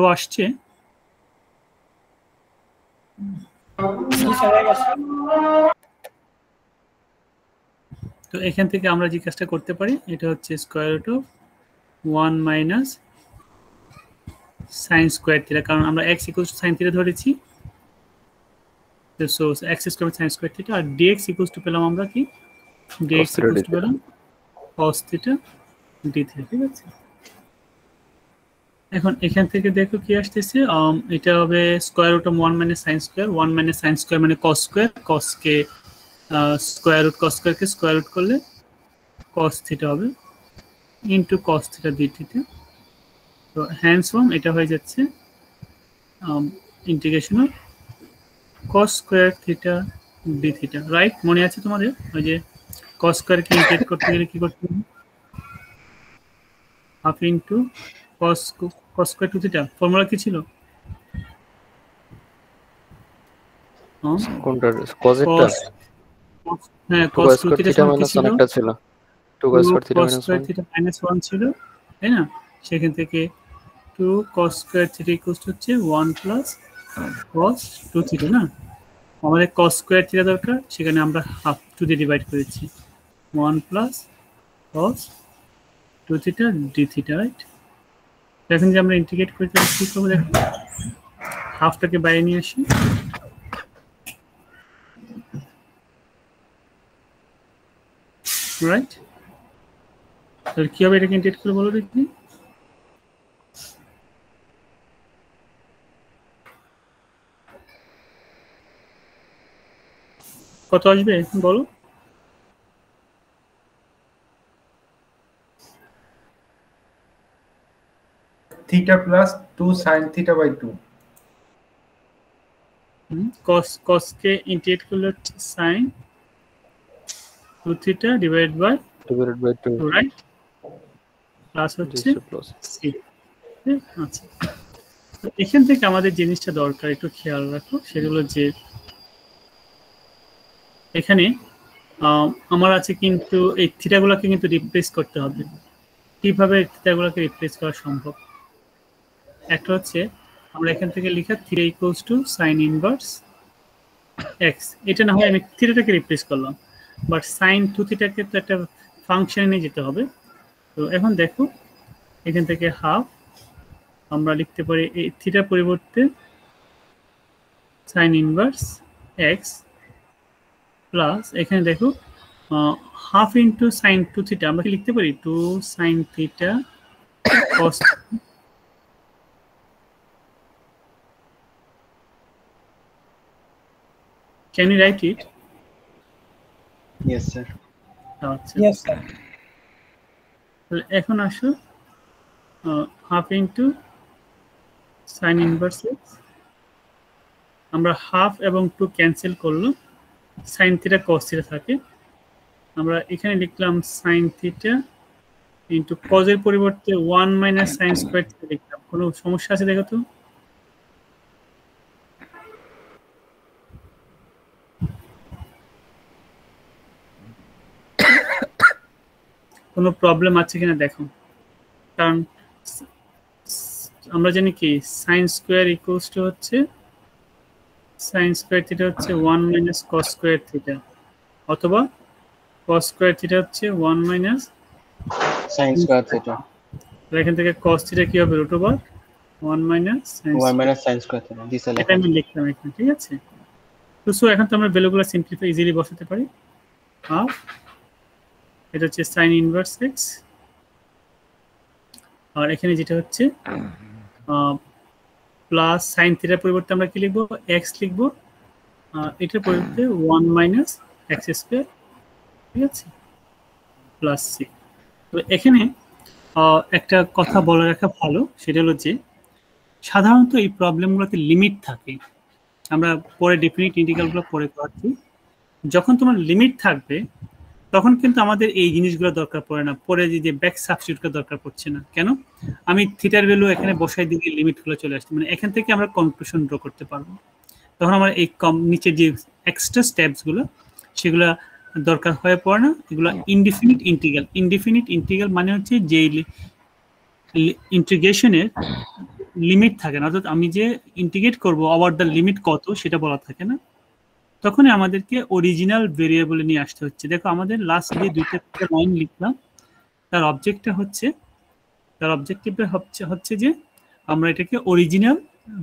কারও আসছে। তো এখান থেকে আমরা যে কাজটা করতে পারি এটা হচ্ছে square root of one minus sin square theta কারণ আমরা এক্স ইকুয়ালস সাইন থিটা ধরেছি। So x square sin square theta R dx equals to পেলাম আমরা কি? ডিএক্স ইকুয়ালস টু পেলাম cos থিটা ডি থিটা ঠিক আছে? এখন এখান থেকে দেখো কি আসতেছে এটা হবে square root of one minus sin square one minus sin square মানে কস স্কোয়ার কসকে স্কোয়ার রুট কস স্কোয়ারকে স্কোয়ার রুট করলে কস থিটা হবে into cos theta d theta তো হ্যান্ডস ফর্ম এটা হয়ে যাচ্ছে integration of cos square theta d theta right মনে আছে তোমাদের? ওই যে কস স্কোয়ারকে ইন্টিগ্রেট করতে গেলে কি করতে হবে? Half into cos cos square two theta formula কি ছিল? কোনটা? cos হ্যাঁ cos স্কয়ার 2 থিটা থিটা সমান কি মাইনাস ছিল? অনেকটা ছিল। Two cos minus square theta minus 1 ছিল তাই না? সেখান থেকে 2 cos স্কয়ার থিটা ইকুয়াল হচ্ছে 1 প্লাস cos 2 থিটা না? আমাদের cos স্কয়ার থিটা দরকার সেখানে আমরা হাফ টু দিয়ে ডিভাইড করেছি 1 plus cos 2 theta d theta right এখন যে আমরা ইন্টিগ্রেট করতে কি করব দেখো হাফটাকে বাইরে নিয়ে আসি। রাইট তাহলে কি হবে এটাকে ইন্টিগ্রেট করে বলো দেখি। কত আসবে বলো? Theta plus 2 sin theta by 2 cos cos কে ইন্টিগ্রেট করলে হচ্ছে sin 2 theta divide by divided by 2 right plus হচ্ছে সি আচ্ছা এখান থেকে আমাদের জিনিসটা দরকার একটু খেয়াল রাখো সেগুলো যে এখানে আহ, আমার আছে কিন্তু এই থিটাগুলোকে কিন্তু রিপ্লেস করতে হবে। কীভাবে থিটাগুলোকে রিপ্লেস করা সম্ভব? একটা হচ্ছে, আমরা এখান থেকে লিখা theta equals to sin inverse x এটা না হয় আমি থ্রিটাকে রিপ্লেস করলাম বাট সাইন টু থিটাকে তো একটা ফাংশনে যেতে হবে। তো এখন দেখো, এখান থেকে হাফ আমরা লিখতে পারি এই থিটার পরিবর্তে সাইন ইনভার্স এক্স প্লাস এখানে দেখো half into sin two theta আমরা কি লিখতে পারি? Two sin theta cos can you write it Yes, sir. আচ্ছা। Yes, sir. তাহলে এখন আসো। Half into sin inverse x আমরা হাফ এবং টু ক্যান্সেল করল সাইন থিটা কস থিটা থাকে। আমরা এখানে লিখলাম সাইন থিটা ইন্টু কজের পরিবর্তে ওয়ান মাইনাস সাইন স্কোয়ার লিখলাম। কোনো সমস্যা আছে দেখো তো? কোনো প্রবলেম আছে কিনা দেখো কারণ আমরা জানি কি সাইন স্কোয়ার ইকুয়ালস টু হচ্ছে সাইন স্কোয়ার থিটা হচ্ছে one minus cos square theta অথবা কস স্কোয়ার থিটা হচ্ছে one minus Sin square theta. এখান থেকে কস থিটা কি হবে root over one minus sin 1 minus sin square theta. This is এটা আমি লিখলাম এখানে ঠিক আছে তো সো এখন তো আমরা ভ্যালুগুলো সিম্পলিফাই ইজিলি বসাতে পারি হাফ এটা হচ্ছে সাইন ইনভার্স এক্স আর এখানে যেটা হচ্ছে প্লাস সাইন থিটার পরিবর্তে আমরা কি লিখব? এক্স লিখব। এটার পরিবর্তে ওয়ান মাইনাস এক্স স্কোয়ার ঠিক আছে? প্লাস সি তো এখানে একটা কথা বলে রাখা ভালো, সেটা হলো যে, সাধারণত এই প্রবলেমগুলোতে লিমিট থাকে। আমরা পরে ডেফিনিট ইন্টিগ্রালগুলো পরে করাচ্ছি। যখন তোমার লিমিট থাকবে তখন কিন্তু আমাদের এই জিনিসগুলো দরকার পড়ে না। পরে যে- ব্যাক সাবস্টিটিউট দরকার পড়ছে না। কেন? আমি থিটার ভ্যালু এখানে বসাই দিয়ে লিমিটগুলো চলে আসছে। মানে এখান থেকে আমরা কনক্লুশন ড্র করতে পারব। তখন আমার এই কম নিচে যে এক্সট্রা স্টেপসগুলো সেগুলো দরকার হয়ে পড়ে না। এগুলো ইনডিফিনিট ইন্টিগ্রাল ইনডিফিনিট ইন্টিগ্রাল মানে হচ্ছে যে ইন্টিগ্রেশনের লিমিট থাকে না। অর্থাৎ আমি যে ইন্টিগ্রেট করব ওভার দ্য লিমিট কত, সেটা বলা থাকে না। তখনই আমাদেরকে অরিজিনাল ভেরিয়েবলে নিয়ে আসতে হচ্ছে। দেখো, আমাদের লাস্ট যে দুইটা লাইন লিখলাম, তার অবজেক্টটা হচ্ছে, তার অবজেক্টিভটা হচ্ছে হচ্ছে যে, আমরা এটাকে অরিজিনাল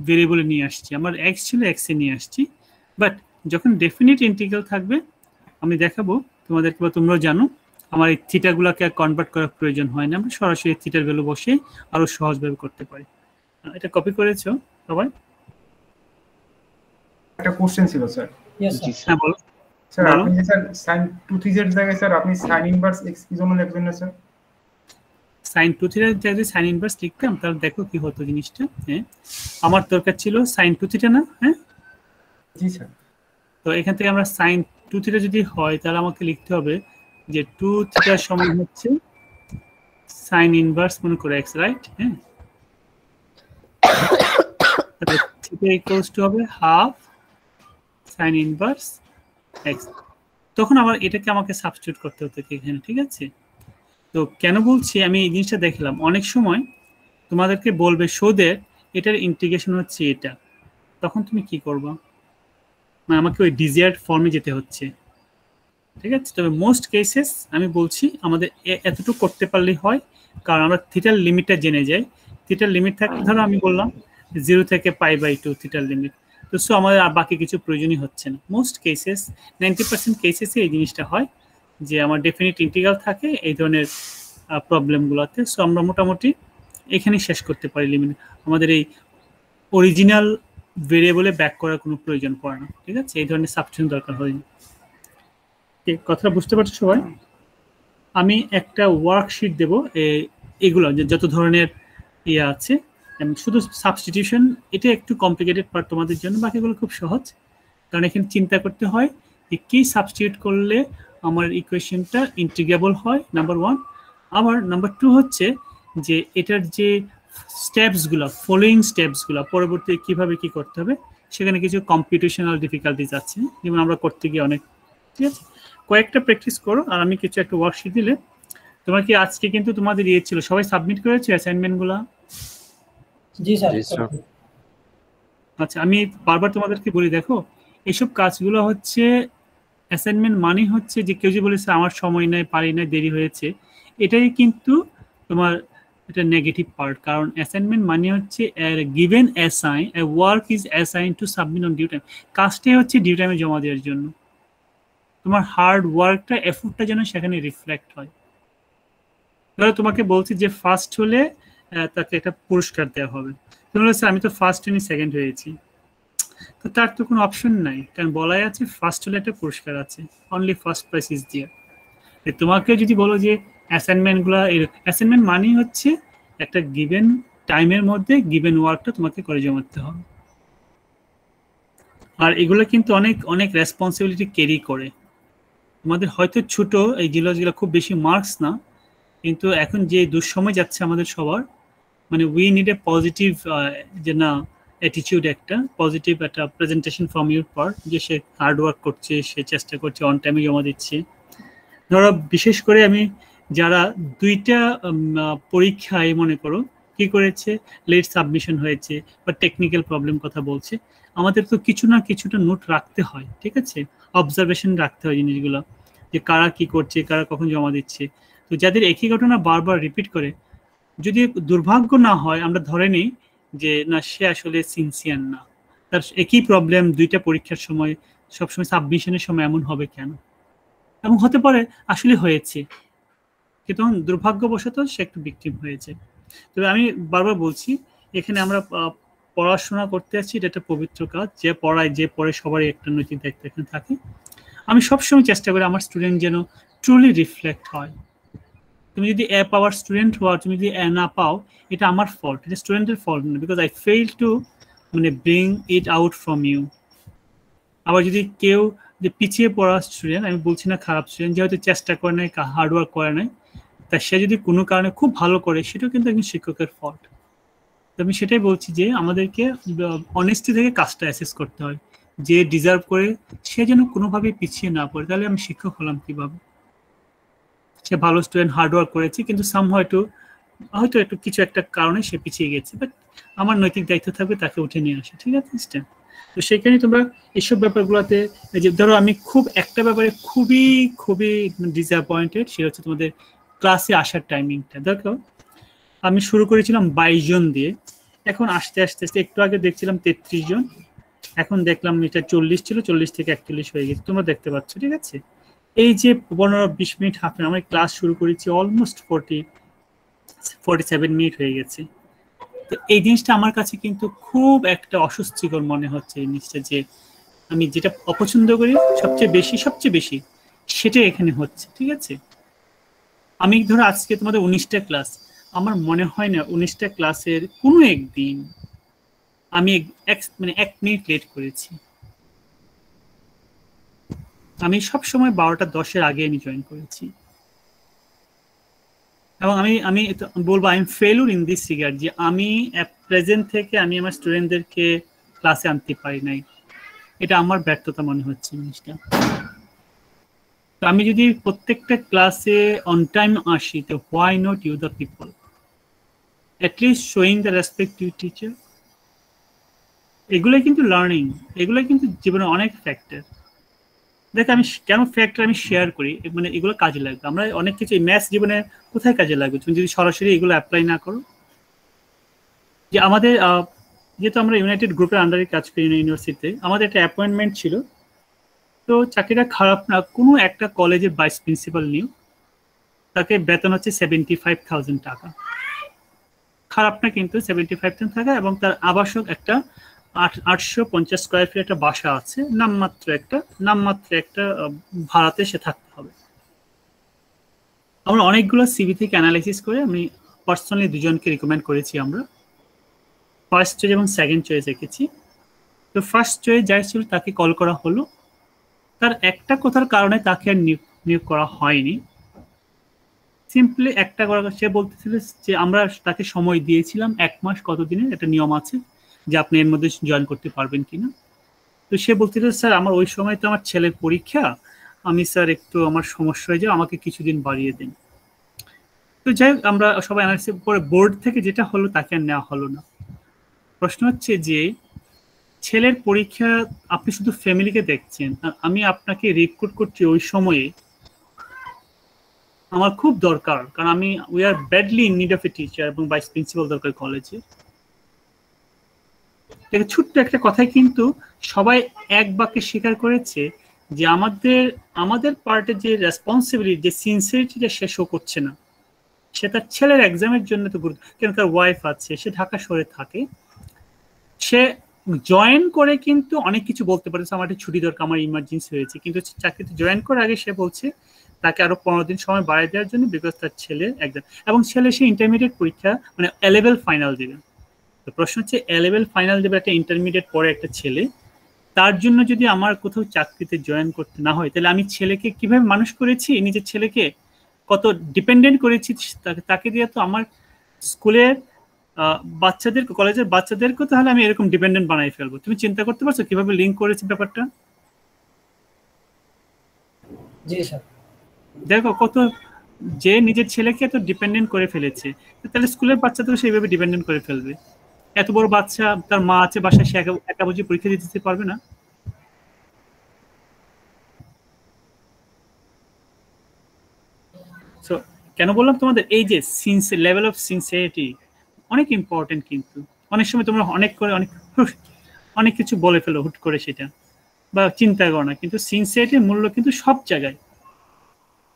ভেরিয়েবলে নিয়ে আসছি। আমার এক্স ছিল এক্সে নিয়ে আসছি। বাট যখন ডেফিনিট ইন্টিগ্রাল থাকবে, আমি দেখাবো তোমাদেরকে বা তোমরাও জানো, আমার এই থিটাগুলোকে আর কনভার্ট করার প্রয়োজন হয় না। আমরা সরাসরি থিটার ভ্যালু বসে আরও সহজভাবে করতে পারি। এটা কপি করেছ সবাই? একটা কোশ্চেন ছিল স্যার জি স্যার বলো স্যার আপনি স্যার সাইন টু থ্রিজের জায়গায় স্যার আপনি সাইন ইনভার্স এক্স কি জন্য লিখবেন না স্যার সাইন টু থিটা যদি সাইন ইনভার্স লিখতাম তাহলে দেখো কি হতো জিনিসটা হ্যাঁ? আমার দরকার ছিল সাইন টু থিটা না হ্যাঁ? জি স্যার তো এখান থেকে আমরা সাইন টু থিটা যদি হয় তাহলে আমাকে লিখতে হবে যে টু থিটার সমান হচ্ছে সাইন ইনভার্স মনে করে এক্স রাইট হ্যাঁ? থিটা ইকুয়ালস টু হবে হাফ সাইন ইনভার্স এক্স তখন আবার এটাকে আমাকে সাবস্টিটিউট করতে হতো এখানে, ঠিক আছে? তো কেন বলছি? আমি এই জিনিসটা দেখলাম। অনেক সময় তোমাদেরকে বলবে শোদের এটার ইন্টিগ্রেশন হচ্ছে এটা। তখন তুমি কি করবা? মানে আমাকে ওই ডিজায়ার্ড ফর্মে যেতে হচ্ছে। ঠিক আছে? তবে মোস্ট কেসেস আমি বলছি, আমাদের এতটুকু করতে পারলেই হয়। কারণ আমরা থিটার লিমিটটা জেনে যাই। থিটার লিমিট থাকলে ধরো আমি বললাম জিরো থেকে পাই বাই টু থিটার লিমিট তো সো আমাদের আর বাকি কিছু প্রয়োজনই হচ্ছে না। মোস্ট কেসেস নাইনটি পার্সেন্ট কেসেসে এই জিনিসটা হয় যে আমার ডেফিনিট ইন্টিগ্রাল থাকে এই ধরনের প্রবলেমগুলোতে সো আমরা মোটামুটি এখানেই শেষ করতে পারি লিমিট আমাদের এই অরিজিনাল ভেরিয়েবলে ব্যাক করার কোনো প্রয়োজন পড়ে না ঠিক আছে? এই ধরনের সাবস্টিটিউশন দরকার হয় না। ঠিক, কথাটা বুঝতে পারছ সবাই? আমি একটা ওয়ার্কশিট দেব এগুলো যে যত ধরনের ইয়ে আছে শুধু সাবস্টিটিউশন এটা একটু কমপ্লিকেটেড পার্ট তোমাদের জন্য, বাকিগুলো খুব সহজ। কারণ এখানে চিন্তা করতে হয় যে কি সাবস্টিটিউট করলে আমার ইকুয়েশনটা ইন্টিগ্রেবল হয় নাম্বার ওয়ান আবার নাম্বার টু হচ্ছে যে এটার যে স্টেপসগুলো ফলোয়িং স্টেপসগুলো পরবর্তী কীভাবে কি করতে হবে, সেখানে কিছু কম্পিটিশনাল ডিফিকাল্টিজ আছে। যেমন আমরা করতে গিয়ে অনেক, ঠিক আছে? কয়েকটা প্র্যাকটিস করো, আর আমি কিছু একটা ওয়ার্কশিট দিলে, তোমার কি আজকে কিন্তু তোমাদের ইয়ে ছিল, সবাই সাবমিট করেছে অ্যাসাইনমেন্টগুলো জি স্যার আচ্ছা আমি বারবার তোমাদেরকে বলি দেখো এইসব কাজগুলো হচ্ছে অ্যাসাইনমেন্ট মানে হচ্ছে যে কেউ যে বলেছে আমার সময় নাই পারি নাই দেরি হয়েছে এটাই কিন্তু তোমার এটা নেগেটিভ পার্ট কারণ অ্যাসাইনমেন্ট মানে হচ্ছে given assign a work is assign to submit on due time কাজটাই হচ্ছে ডিউ টাইমে জমা দেওয়ার জন্য। তোমার হার্ড ওয়ার্কটা এফোর্টটা যেন সেখানে রিফ্লেক্ট হয়। ধরো তোমাকে বলছি যে ফার্স্ট হলে তাকে একটা পুরস্কার দেওয়া হবে। বলেছ আমি তো ফার্স্ট হয়নি সেকেন্ড হয়েছি। তো তার তো কোনো অপশন নাই। কারণ বলাই আছে ফার্স্ট হলে একটা পুরস্কার আছে। অনলি ফার্স্ট প্রাইস ইজ দিয়ার তোমাকে যদি বলো যে অ্যাসাইনমেন্টগুলো অ্যাসাইনমেন্ট মানেই হচ্ছে একটা গিভেন টাইমের মধ্যে গিভেন ওয়ার্কটা তোমাকে করে জমাতে হবে। আর এগুলো কিন্তু অনেক অনেক রেসপন্সিবিলিটি ক্যারি করে। তোমাদের হয়তো ছোট এই জিনিসগুলো খুব বেশি মার্কস না। কিন্তু এখন যে দুঃসময় যাচ্ছে আমাদের সবার মানে উই নিড এ পজিটিভ যে না অ্যাটিটিউড একটা পজিটিভ একটা প্রেজেন্টেশন ফ্রম ইউর পার্ট যে সে হার্ড ওয়ার্ক করছে, সে চেষ্টা করছে অন টাইমে জমা দিচ্ছে। ধরো, বিশেষ করে আমি যারা দুইটা পরীক্ষায় মনে করো, কি করেছে? লেট সাবমিশন হয়েছে বা টেকনিক্যাল প্রবলেম কথা বলছে, আমাদের তো কিছু না কিছুটা নোট রাখতে হয়, ঠিক আছে? অবজারভেশন রাখতে হয় জিনিসগুলো, যে কারা কি করছে, কারা কখন জমা দিচ্ছে। তো যাদের একই ঘটনা বারবার রিপিট করে যদি দুর্ভাগ্য না হয়, আমরা ধরে নিই যে, না, সে আসলে সিনসিয়ার না। তার একই প্রবলেম দুইটা পরীক্ষার সময়, সবসময় সাবমিশনের সময় এমন হবে কেন? এবং হতে পারে আসলে হয়েছে। কিন্তু দুর্ভাগ্যবশত সে একটু বিক্টিম হয়েছে। তবে আমি বারবার বলছি, এখানে আমরা পড়াশোনা করতে আসছি এটা একটা পবিত্র কাজ। যে পড়ায়, যে পড়ে সবারই একটা নৈতিক দায়িত্ব এখানে থাকে। আমি সবসময় চেষ্টা করি আমার স্টুডেন্ট যেন ট্রুলি রিফ্লেক্ট হয়। তুমি যদি এ পাওয়ার স্টুডেন্ট হওয়া তুমি যদি এ না পাও, এটা আমার ফল্ট এটা স্টুডেন্টের ফল্ট না বিকজ আই ফেল টু মানে bring it out from you আবার যদি কেউ, যে পিছিয়ে পড়া স্টুডেন্ট আমি বলছি না খারাপ স্টুডেন্ট যে হয়তো চেষ্টা করে নাই হার্ড ওয়ার্ক করে নাই, তা সে যদি কোনো কারণে খুব ভালো করে, সেটাও কিন্তু একজন শিক্ষকের ফল্ট আমি সেটাই বলছি যে, আমাদেরকে অনেস্টি থেকে কাজটা অ্যাসেস করতে হয়। যে ডিজার্ভ করে, সে যেন কোনোভাবে পিছিয়ে না পড়ে। তাহলে আমি শিক্ষক হলাম কীভাবে? সে ভালো স্টুডেন্ট হার্ডওয়ার্ক করেছে, কিন্তু সাম হয়তো হয়তো একটু কিছু একটা কারণে সে পিছিয়ে গেছে বাট আমার নৈতিক দায়িত্ব থাকবে তাকে উঠে নিয়ে আসে, ঠিক আছে স্ট্যান্ড তো সেখানে তোমরা এইসব ব্যাপারগুলোতে যে ধরো আমি খুব, একটা ব্যাপারে খুবই খুবই ডিসঅ্যাপয়েন্টেড সেটা হচ্ছে তোমাদের ক্লাসে আসার টাইমিংটা দেখো, আমি শুরু করেছিলাম বাইশ জন দিয়ে, এখন আস্তে আস্তে আস্তে, একটু আগে দেখছিলাম তেত্রিশ জন, এখন দেখলাম এটা চল্লিশ ছিল, চল্লিশ থেকে একচল্লিশ হয়ে গেছে, তোমরা দেখতে পাচ্ছ, ঠিক আছে? এই যে পনেরো বিশ মিনিট হাফ আমি ক্লাস শুরু করেছি almost forty forty seven minute হয়ে গেছে। তো এই জিনিসটা আমার কাছে কিন্তু খুব একটা অস্বস্তিকর মনে হচ্ছে এই জিনিসটা যে আমি যেটা অপছন্দ করি, সবচেয়ে বেশি সবচেয়ে বেশি সেটা এখানে হচ্ছে, ঠিক আছে? আমি ধরো আজকে তোমাদের উনিশটা ক্লাস আমার মনে হয় না উনিশটা ক্লাসের কোনো একদিন আমি এক- মানে এক মিনিট লেট করেছি। আমি সব সময় বারোটা দশের আগে আমি জয়েন করেছি। এবং আমি আমি বলব I am failure in this cigar যে আমি প্রেজেন্ট থেকে আমি আমার স্টুডেন্টদেরকে ক্লাসে আনতে পারি নাই। এটা আমার ব্যর্থতা মনে হচ্ছে জিনিসটা। তো আমি যদি প্রত্যেকটা ক্লাসে অন টাইম আসি, তো why not you the people at least showing the respect you teacher এগুলোই কিন্তু লার্নিং এগুলো কিন্তু জীবনে অনেক ফ্যাক্টর দেখ আমি কেন ফ্যাক্টর আমি শেয়ার করি? মানে এগুলো কাজে লাগবে। আমরা অনেক কিছু ম্যাথ জীবনে কোথায় কাজে লাগবে? তুমি যদি সরাসরি এগুলো অ্যাপ্লাই না করো। যে আমাদের যেহেতু আমরা ইউনাইটেড গ্রুপের আন্ডারে কাজ করি ইউনিভার্সিটিতে আমাদের একটা অ্যাপয়েন্টমেন্ট ছিল। তো চাকরিটা খারাপ না, কোনো একটা কলেজের ভাইস প্রিন্সিপাল নিও তাকে বেতন হচ্ছে সেভেন্টি ফাইভ থাউজেন্ড টাকা। খারাপ না কিন্তু সেভেন্টি ফাইভ থাউজেন্ড টাকা এবং তার আবাসক একটা আটশো পঞ্চাশ স্কোয়ার ফিট একটা বাসা আছে, নামমাত্র একটা নামমাত্র একটা ভাড়াতে সে থাকতে হবে। আমরা অনেকগুলো সিভি থেকে অ্যানালাইসিস করে আমি পার্সোনালি দুজনকে রিকমেন্ড করেছি আমরা। ফার্স্ট চয়েস এবং সেকেন্ড চয়েস রেখেছি তো ফার্স্ট চয়েস যাই ছিল তাকে কল করা হলো। তার একটা কথার কারণে তাকে আর নিয়োগ করা হয়নি। সিম্পলি একটা সে বলতেছিল যে আমরা তাকে সময় দিয়েছিলাম, এক মাস কতদিনের একটা নিয়ম আছে। যে আপনি এর মধ্যে জয়েন করতে পারবেন কিনা। তো সে বলছিল স্যার, আমার ওই সময় তো আমার ছেলের পরীক্ষা। আমি, স্যার, একটু আমার সমস্যা হয়ে যায় আমাকে কিছুদিন বাড়িয়ে দিন। তো যাই হোক, আমরা সবাই অ্যানালিসিস পরে বোর্ড থেকে যেটা হলো তাকে আর নেওয়া হলো না। প্রশ্ন হচ্ছে যে, ছেলের পরীক্ষা আপনি শুধু ফ্যামিলিকে দেখছেন আমি আপনাকে রিক্রুট করছি ওই সময়ে আমার খুব দরকার, কারণ আমি we are badly in need of a teacher এবং ভাইস প্রিন্সিপাল দরকার কলেজে দেখে ছোট্ট একটা কথাই কিন্তু সবাই এক বাক্যে স্বীকার করেছে যে আমাদের আমাদের পার্টের যে রেসপন্সিবিলিটি যে সিনসিয়ারিটিটা সে শো করছে না। সে তার ছেলের এক্সামের জন্য তো গুরুত্ব কেন তার ওয়াইফ আছে, সে ঢাকা শহরে থাকে। সে জয়েন করে কিন্তু অনেক কিছু বলতে পারে। আমার একটা ছুটি দরকার, আমার ইমার্জেন্সি হয়েছে। কিন্তু চাকরিতে জয়েন করার আগে সে বলছে, তাকে আরও পনেরো দিন সময় বাড়াই দেওয়ার জন্য বিকজ তার ছেলে একদম এবং ছেলে সে ইন্টারমিডিয়েট পরীক্ষা মানে এলেভেল ফাইনাল দেবে। তো প্রশ্ন হচ্ছে এলেভেল ফাইনাল দেবে একটা ইন্টারমিডিয়েট পরে একটা ছেলে তার জন্য যদি আমার কোথাও চাকরিতে জয়েন করতে না হয় তাহলে আমি ছেলেকে কীভাবে মানুষ করেছি? নিজের ছেলেকে কত ডিপেন্ডেন্ট করেছি? তাকে দিয়ে তো আমার স্কুলের বাচ্চাদের কলেজের বাচ্চাদেরকেও তাহলে আমি এরকম ডিপেন্ডেন্ট বানাই ফেলব। তুমি চিন্তা করতে পারছ কীভাবে লিঙ্ক করেছি ব্যাপারটা? জি স্যার। দেখো কত যে নিজের ছেলেকে এত ডিপেন্ডেন্ট করে ফেলেছে তাহলে স্কুলের বাচ্চাদেরও সেইভাবে ডিপেন্ডেন্ট করে ফেলবে। এত বড় বাচ্চা, তার মা আছে বাসায়, সে একা বুঝে পরীক্ষা দিতে পারবে না? কেন বললাম তোমাদের? এই যে সিনস লেভেল অফ সিনসিয়ারিটি অনেক ইম্পর্টেন্ট কিন্তু। অনেক সময় তোমরা অনেক করে অনেক অনেক কিছু বলে ফেলো হুট করে সেটা। বা চিন্তা করো না, কিন্তু সিনসিয়ারিটির মূল্য কিন্তু সব জায়গায়।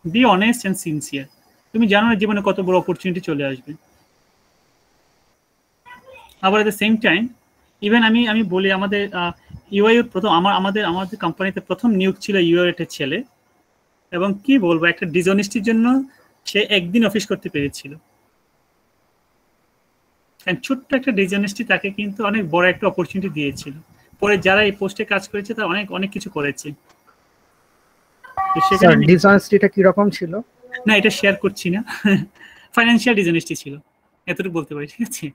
বি অনেস্ট অ্যান্ড সিনসিয়ার তুমি জানো না জীবনে কত বড় অপরচুনিটি চলে আসবে। আবার at the same time even আমি আমি বলি আমাদের ইউআই প্রথম আমার আমাদের আমাদের কোম্পানিতে প্রথম নিয়োগ ছিল ইউআই একটা ছেলে। এবং কি বলব একটা ডিজনিস্টির জন্য সে একদিন অফিস করতে পেরেছিল। ছোট্ট একটা ডিজনিস্টি তাকে কিন্তু অনেক বড় একটা অপরচুনিটি দিয়েছিল। পরে যারা এই পোস্টে কাজ করেছে তারা অনেক অনেক কিছু করেছে। সেখানে ডিসঅনেস্টিটা কীরকম ছিল? না এটা শেয়ার করছি না। [LAUGHS] ফাইন্যান্সিয়াল ডিজনেস্টি ছিল। এতটুকু বলতে পারি ঠিক আছে?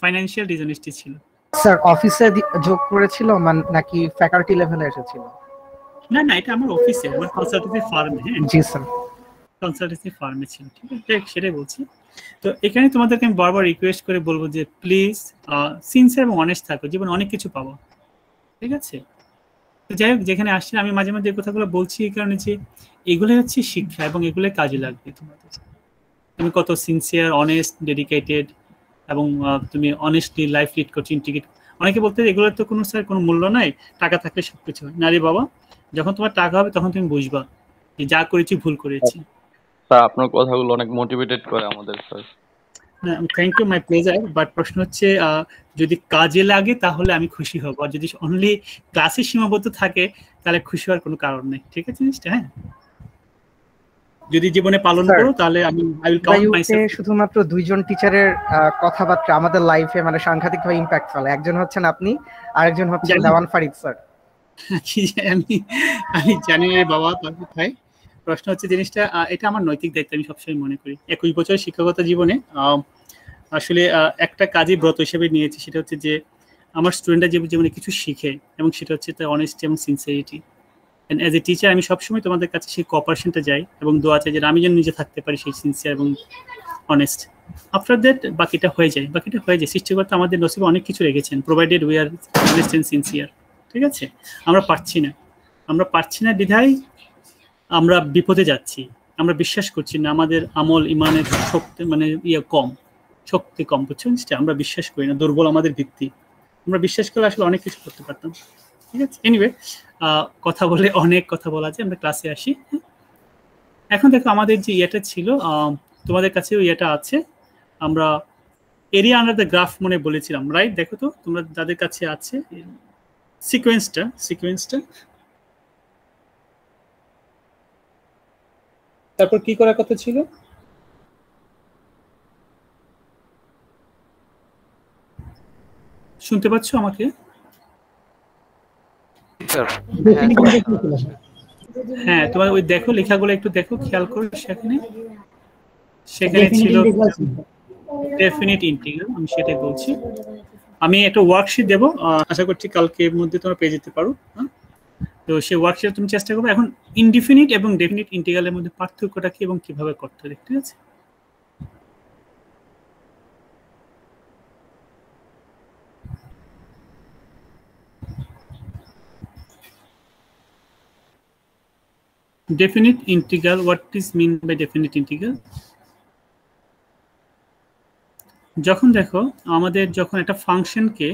ফাইন্যান্সিয়াল ডিজনেস্টি ছিল। স্যার অফিসে যোগ করেছিল মানে নাকি ফ্যাকাল্টি লেভেলে এসেছিল না না এটা আমার অফিসে আমার কনসালটেন্সি ফার্মে হ্যাঁ। জি স্যার কনসালটেন্সি ফার্মে ছিল ঠিক আছে? সেটাই বলছি। তো এখানে তোমাদেরকে আমি বারবার রিকোয়েস্ট করে বলব যে প্লিজ সিনসিয়ার এবং অনেস্ট থাকো জীবনে অনেক কিছু পাবো। ঠিক আছে? তো যাই হোক যেখানে আসছে আমি মাঝে মাঝে এই কথাগুলো বলছি এই কারণে যে এগুলো হচ্ছে শিক্ষা এবং এগুলো কাজে লাগবে তোমাদের। তুমি কত সিনসিয়ার অনেস্ট ডেডিকেটেড এবং তুমি অনেস্টলি লাইফ লিড করছ ইন্টিগ্রেট অনেকে বলতে এগুলোর তো কোনো স্যার কোনো মূল্য নাই টাকা থাকলে সব কিছু হয়। না রে বাবা যখন তোমার টাকা হবে তখন তুমি বুঝবা যে যা করেছি ভুল করেছি। স্যার আপনার কথাগুলো অনেক মোটিভেটেড করে আমাদের sir. Thank you my pleasure but প্রশ্ন হচ্ছে যদি কাজে লাগে তাহলে আমি খুশি হব। আর যদি অনলি ক্লাসে সীমাবদ্ধ থাকে তাহলে খুশি হওয়ার কোনো কারণ নেই। ঠিক আছে জিনিসটা হ্যাঁ? যদি জীবনে পালন করো তাহলে আমি আই উইল কাউন্ট মাইসেলফ শুধুমাত্র দুইজন টিচারের কথাবার্তা আমাদের লাইফে মানে সাংঘাতিকভাবে ইম্প্যাক্ট ফেলে। একজন হচ্ছেন আপনি আরেকজন হচ্ছেন জানি। দেওয়ান ফারিদ স্যার [LAUGHS] আমি আমি জানি রে বাবা পারফেক্ট ভাই। প্রশ্ন হচ্ছে জিনিসটা এটা আমার নৈতিক দায়িত্ব আমি সবসময় মনে করি। একুশ বছর শিক্ষকতা জীবনে আসলে একটা কাজই ব্রত হিসেবে নিয়েছি সেটা হচ্ছে যে আমার স্টুডেন্টরা জীবনে কিছু শিখে এবং সেটা হচ্ছে তার অনেস্টি এবং sincerity and as a teacher আমি সবসময় তোমাদের কাছে সেই কপারেশনটা যাই এবং দোয়া চাই যে আমি যেন নিজে থাকতে পারি সেই সিনসিয়ার এবং অনেস্ট আফটার দ্যাট বাকিটা হয়ে যায়। বাকিটা হয়ে যায়। সৃষ্টি সৃষ্টিকর্তা আমাদের নসিবে অনেক কিছু রেখেছেন। Provided we are honest and sincere ঠিক আছে? আমরা পারছি না। আমরা পারছি না বিধায় আমরা বিপদে যাচ্ছি। আমরা বিশ্বাস করছি না। আমাদের আমল ইমানের শক্তি মানে ইয়ে কম। শক্তি কম। বুঝছ আমরা বিশ্বাস করি না। দুর্বল আমাদের ভিত্তি। আমরা বিশ্বাস করলে আসলে অনেক কিছু করতে পারতাম। ঠিক আছে? এনিওয়ে কথা বলে অনেক কথা বলা যায়, আমরা ক্লাসে আসি হ্যাঁ? এখন দেখো আমাদের যে ইয়েটা ছিল তোমাদের কাছেও ইয়েটা আছে, আমরা এরিয়া আন্ডার দ্য গ্রাফ মনে বলেছিলাম রাইট দেখো তো, তোমরা যাদের কাছে আছে সিকোয়েন্সটা সিকোয়েন্সটা তারপর কি করার কথা ছিল? শুনতে পাচ্ছ আমাকে? স্যার? হ্যাঁ তোমার ওই দেখো লেখাগুলো একটু দেখো খেয়াল করো সেখানে সেখানে ছিল। ডেফিনিট ইন্টিগ্রাল আমি সেটাই বলছি আমি একটা ওয়ার্কশিট দেবো আহ, আশা করছি কালকের মধ্যে তোমরা পেয়ে যেতে পারো হ্যাঁ? তো সেই ওয়ার্কশিট তুমি চেষ্টা করবে এখন ইনডিফিনিট এবং ডেফিনিট ইন্টিগ্রালের মধ্যে পার্থক্যটা কি এবং কীভাবে করতে হবে ঠিক আছে definite integral, what is mean by definite integral? যখন দেখো, আমাদের যখন একটা ফাংশনকে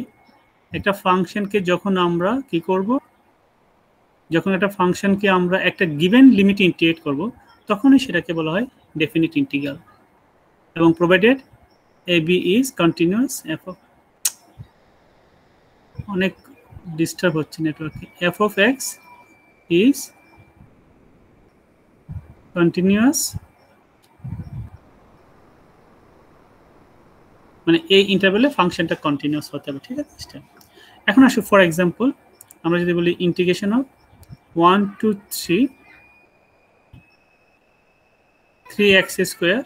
একটা ফাংশনকে যখন আমরা কি করব? যখন একটা ফাংশনকে আমরা একটা গিভেন লিমিট ইন্টিগ্রেট করব, তখনই সেটাকে বলা হয় ডেফিনিট ইন্টিগ্রাল এবং provided a b is continuous f of অনেক ডিস্টার্ব হচ্ছে নেটওয়ার্কে f of x is continuous মানে এই ইন্টারভেলে ফাংশনটা কন্টিনিউয়াস হতে হবে, ঠিক আছে? এখন আসো ফর এক্সাম্পল আমরা যদি বলি integration of one two three three x square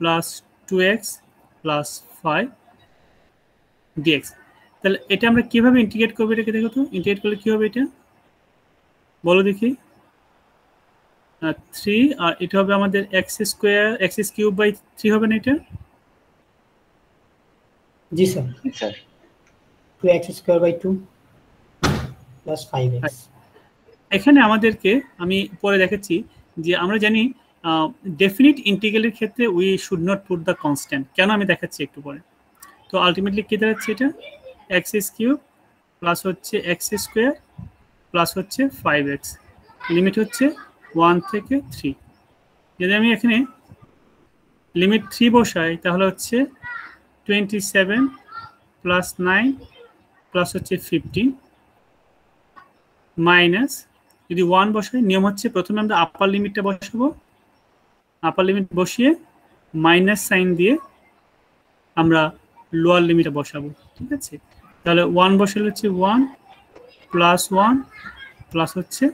plus two x plus five dx তাহলে এটা আমরা কীভাবে ইন্টিগ্রেট করব এটাকে দেখো তো? ইন্টিগ্রেট করলে কি হবে এটা? বলো দেখি। থ্রি আর এটা হবে আমাদের x square x cube by three হবে না এটা? জি sir sir two x square by two plus five x এখানে আমাদেরকে আমি পরে দেখাচ্ছি যে আমরা জানি ডেফিনিট ইন্টিগ্রালের ক্ষেত্রে we should not put the constant কেন আমি দেখাচ্ছি একটু পরে? তো আলটিমেটলি কি দাঁড়াচ্ছে এটা? এক্স এস কিউব প্লাস হচ্ছে এক্স স্কোয়ার প্লাস হচ্ছে ফাইভ এক্স লিমিট হচ্ছে ওয়ান থেকে থ্রি যদি আমি এখানে লিমিট থ্রি বসাই, তাহলে হচ্ছে twenty seven plus nine plus হচ্ছে ফিফটিন মাইনাস যদি ওয়ান বসাই, নিয়ম হচ্ছে প্রথমে আমরা আপার লিমিটটা বসাবো। আপার লিমিট বসিয়ে মাইনাস সাইন দিয়ে আমরা লোয়ার লিমিটটা বসাবো, ঠিক আছে? তাহলে ওয়ান বসালে হচ্ছে ওয়ান প্লাস ওয়ান প্লাস হচ্ছে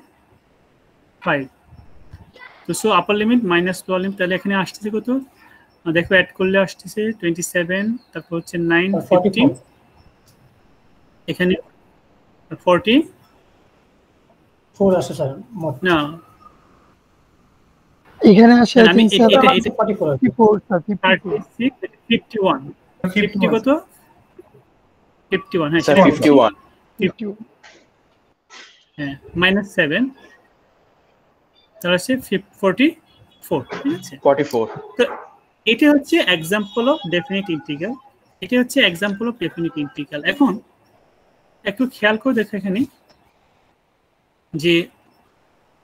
ফাইভ তো so upper limit minus lower limit তাহলে এখানে আসতেছে কত? দেখো অ্যাড করলে আসতেছে টোয়েন্টি সেভেন তারপর হচ্ছে নাইন ফিফটিন এখানে ফর্টি ফোর স্যার মোট। না। এখানে আসে আমি এটা- এটা- forty four 54 sir, 54 thirty six fifty one fifty কত? ফিফটি ওয়ান হ্যাঁ স্যার ফিফটি ওয়ান 51 হ্যাঁ মাইনাস সেভেন তাহলে হচ্ছে ফোরটি ফোর ঠিক আছে? ফর্টি ফোর তো এটা হচ্ছে এক্সাম্পল অফ ডেফিনিট ইন্টিগ্রাল এটা হচ্ছে এক্সাম্পল অফ ডেফিনিট ইন্টিগ্রাল এখন একটু খেয়াল করে দেখো এখানে যে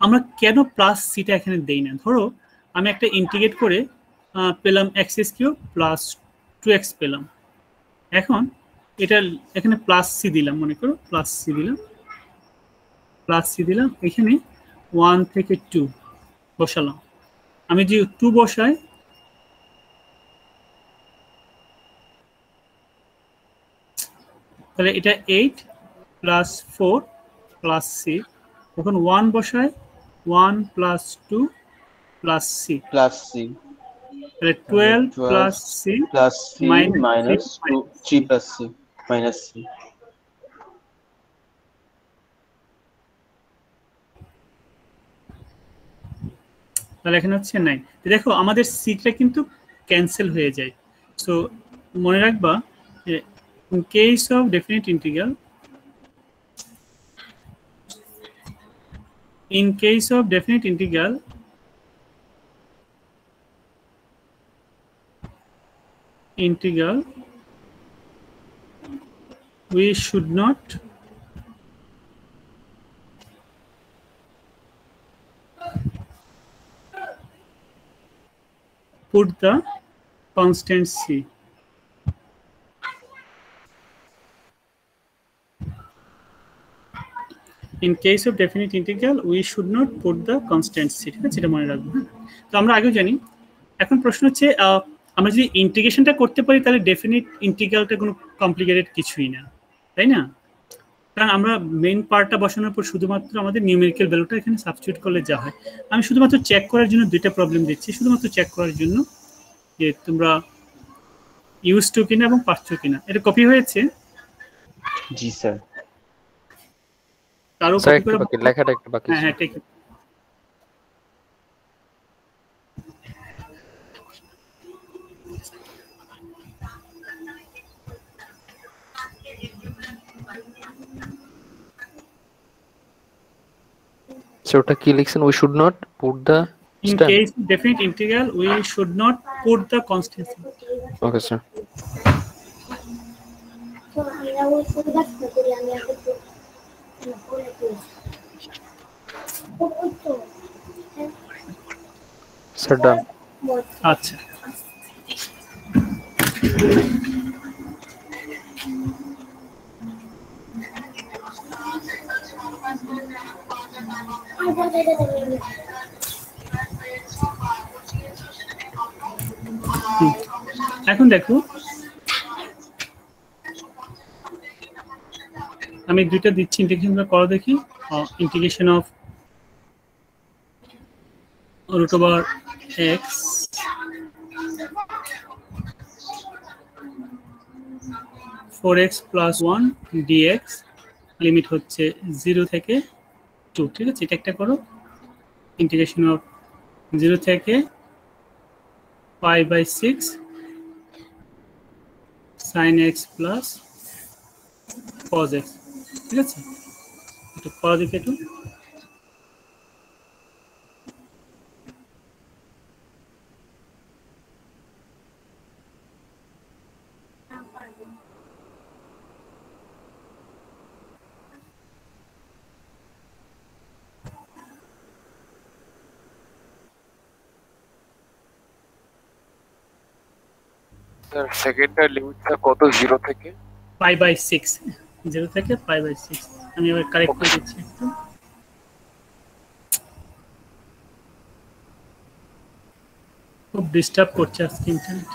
আমরা কেন প্লাস সিটা এখানে দেই না? ধরো আমি একটা ইন্টিগ্রেট করে পেলাম x s cube plus two x পেলাম। এখন এটা এখানে প্লাস সি দিলাম মনে করো প্লাস সি দিলাম। প্লাস সি দিলাম এখানে ওয়ান থেকে টু বসালাম। আমি যে টু বসাই তাহলে এটা eight plus four plus C যখন ওয়ান বসায় one plus two plus C plus C তাহলে twelve plus C plus minus two three plus C minus C তাহলে এখানে হচ্ছে নাই দেখো, আমাদের সিটা কিন্তু ক্যান্সেল হয়ে যায়। সো মনে রাখবা in case of definite integral in case of definite integral integral, we should not put the constant c. In case of definite integral, we should not put the constant c, ঠিক আছে? এটা মনে রাখব হ্যাঁ? তো আমরা আগেও জানি, এখন প্রশ্ন হচ্ছে আমরা যদি ইন্টিগ্রেশনটা করতে পারি, তাহলে ডেফিনিট ইন্টিগ্রালটা কোনো কমপ্লিকেটেড কিছুই না, তাই না? কারণ আমরা মেইন পার্টটা বসানোর পর শুধুমাত্র আমাদের নিউমেরিক্যাল ভ্যালুটা এখানে সাবস্টিটিউট করলে যা হয়। আমি শুধুমাত্র চেক করার জন্য দুইটা প্রবলেম দিচ্ছি। শুধুমাত্র চেক করার জন্য যে তোমরা ইউজ টু কিনা এবং পাচ্ছ কিনা। এটা কপি হয়েছে? জি স্যার তার উপর করে লেখাটা একটু বাকি হ্যাঁ হ্যাঁ ঠিক আছে। স্যার ওটা কি লিখছেন we should not put the In Stand. case of definite integral, we should not put the constant. Okay sir তো আমরা ওই পরিবার করি এখন দেখো। আমি দুইটা দিচ্ছি ইন্টিগ্রেশন করো দেখি। Integration of over x four x plus one dx limit হচ্ছে জিরো থেকে টু ঠিক আছে, এটা একটা করো। ইন্টিগ্রেশন অফ জিরো থেকে pi by six sin x plus cos x ঠিক আছে? একটু করো দেখি একটু। স্যার লিমিট লিমিটটা কত? জিরো থেকে? পাই বাই সিক্স জিরো থেকে পাই বাই সিক্স আমি এবার কারেক্ট করে দিচ্ছি একটু। খুব ডিস্টার্ব করছে আজকে ইন্টারনেট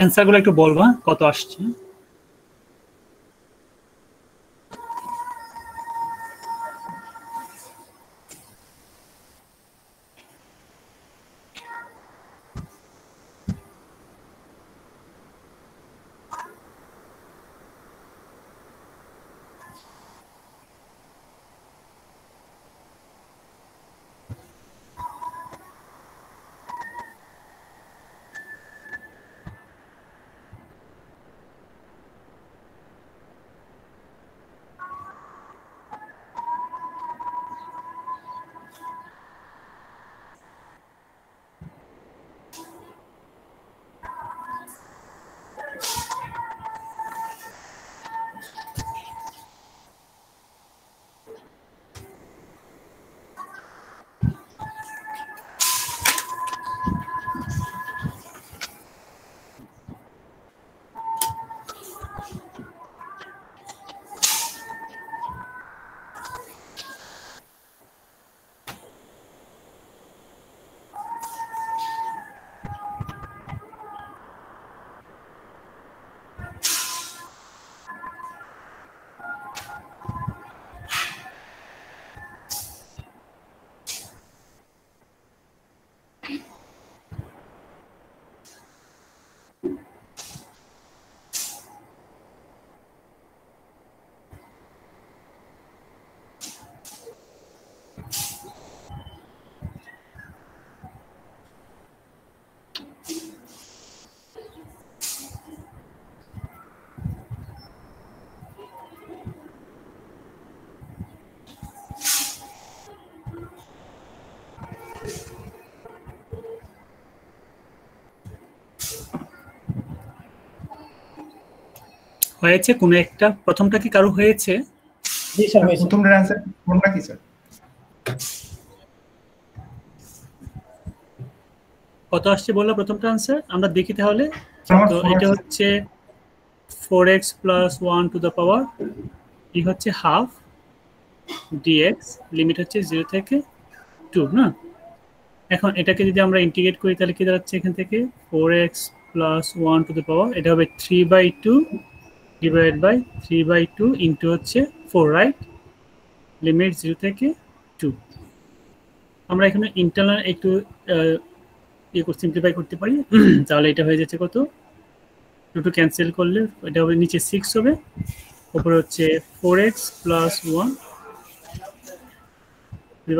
অ্যান্সারগুলো একটু বলবা কত আসছে? হয়েছে কোনো একটা? প্রথমটা কি কারও হয়েছে? জি স্যার হয়েছে। প্রথমটার অ্যান্সার কোনটা কি স্যার? কত আসছে বলল প্রথমটা আনসার আমরা দেখি তাহলে। তো এটা হচ্ছে four x plus one to the power ই হচ্ছে হাফ ডিএক্স লিমিট হচ্ছে জিরো থেকে টু না? এখন এটাকে যদি আমরা ইন্টিগ্রেট করি তাহলে কি দাঁড়াচ্ছে এখান থেকে? Four x plus one to the power এটা হবে three by two divide by three by two into হচ্ছে ফোর রাইট লিমিট জিরো থেকে টু আমরা এখানে ইন্টারনাল একটু ইয়ে সিম্পলিফাই করতে পারি। [CLEARS THROAT] তাহলে এটা হয়ে যাচ্ছে কত? টু টু ক্যান্সেল করলে এটা হবে নিচে সিক্স হবে। উপরে হচ্ছে ফোর এক্স প্লাস ওয়ান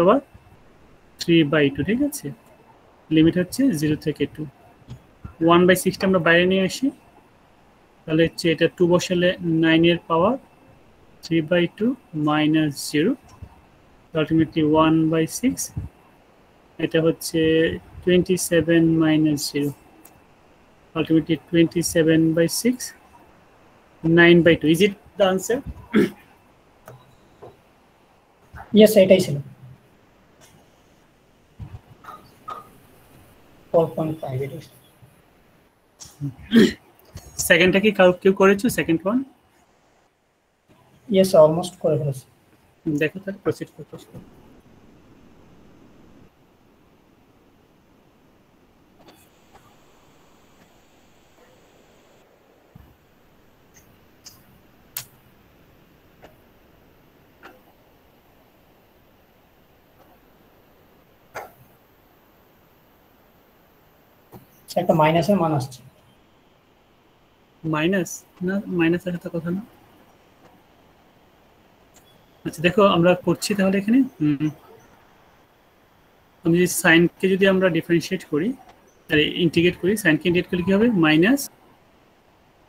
বাবা থ্রি বাই টু ঠিক আছে? লিমিট হচ্ছে জিরো থেকে টু ওয়ান বাই সিক্সটা আমরা বাইরে নিয়ে আসি। তাহলে হচ্ছে এটা টু বসালে নাইনের power three by two minus zero ultimately one by six এটা হচ্ছে twenty seven minus zero ultimately 27 by 6 9 by 2 is it the answer? Yes এটাই ছিল। Four point five. সেকেন্ডটা কি কাউ কেউ করেছ? সেকেন্ড ওয়ান ইয়েস অলমোস্ট করে ফেলেছি। দেখো তাহলে প্রসিড করতে স্যার, একটা মাইনাসের মান আসছে। মাইনাস না, মাইনাস আসার কথা না? আচ্ছা দেখো আমরা করছি তাহলে এখানে। আমি যদি সাইনকে যদি আমরা ডিফারেন্সিয়েট করি, তাহলে ইন্টিগ্রেট করি সাইনকে ইন্টিগ্রেট করলে কি হবে? Minus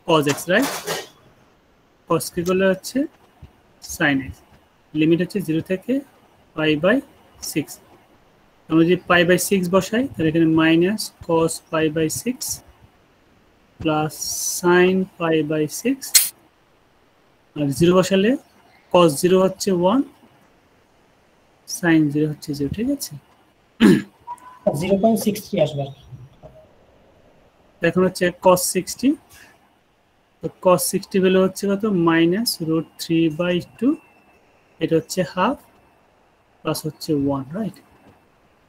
cos x right cos কে করলে হচ্ছে সাইন এক্স লিমিট হচ্ছে জিরো থেকে পাই বাই সিক্স আমরা যদি পাই বাই সিক্স বসাই, তাহলে এখানে minus cos pi by six plus sine pi by six R zero বসালে কস জিরো হচ্ছে ওয়ান সাইন জিরো হচ্ছে জিরো ঠিক আছে? জিরো পয়েন্ট সিক্স থ্রি আসবে। এখন হচ্ছে কস সিক্সটি তো কস সিক্সটি ভ্যালু হচ্ছে কত? Minus root three by two এটা হচ্ছে হাফ প্লাস হচ্ছে ওয়ান রাইট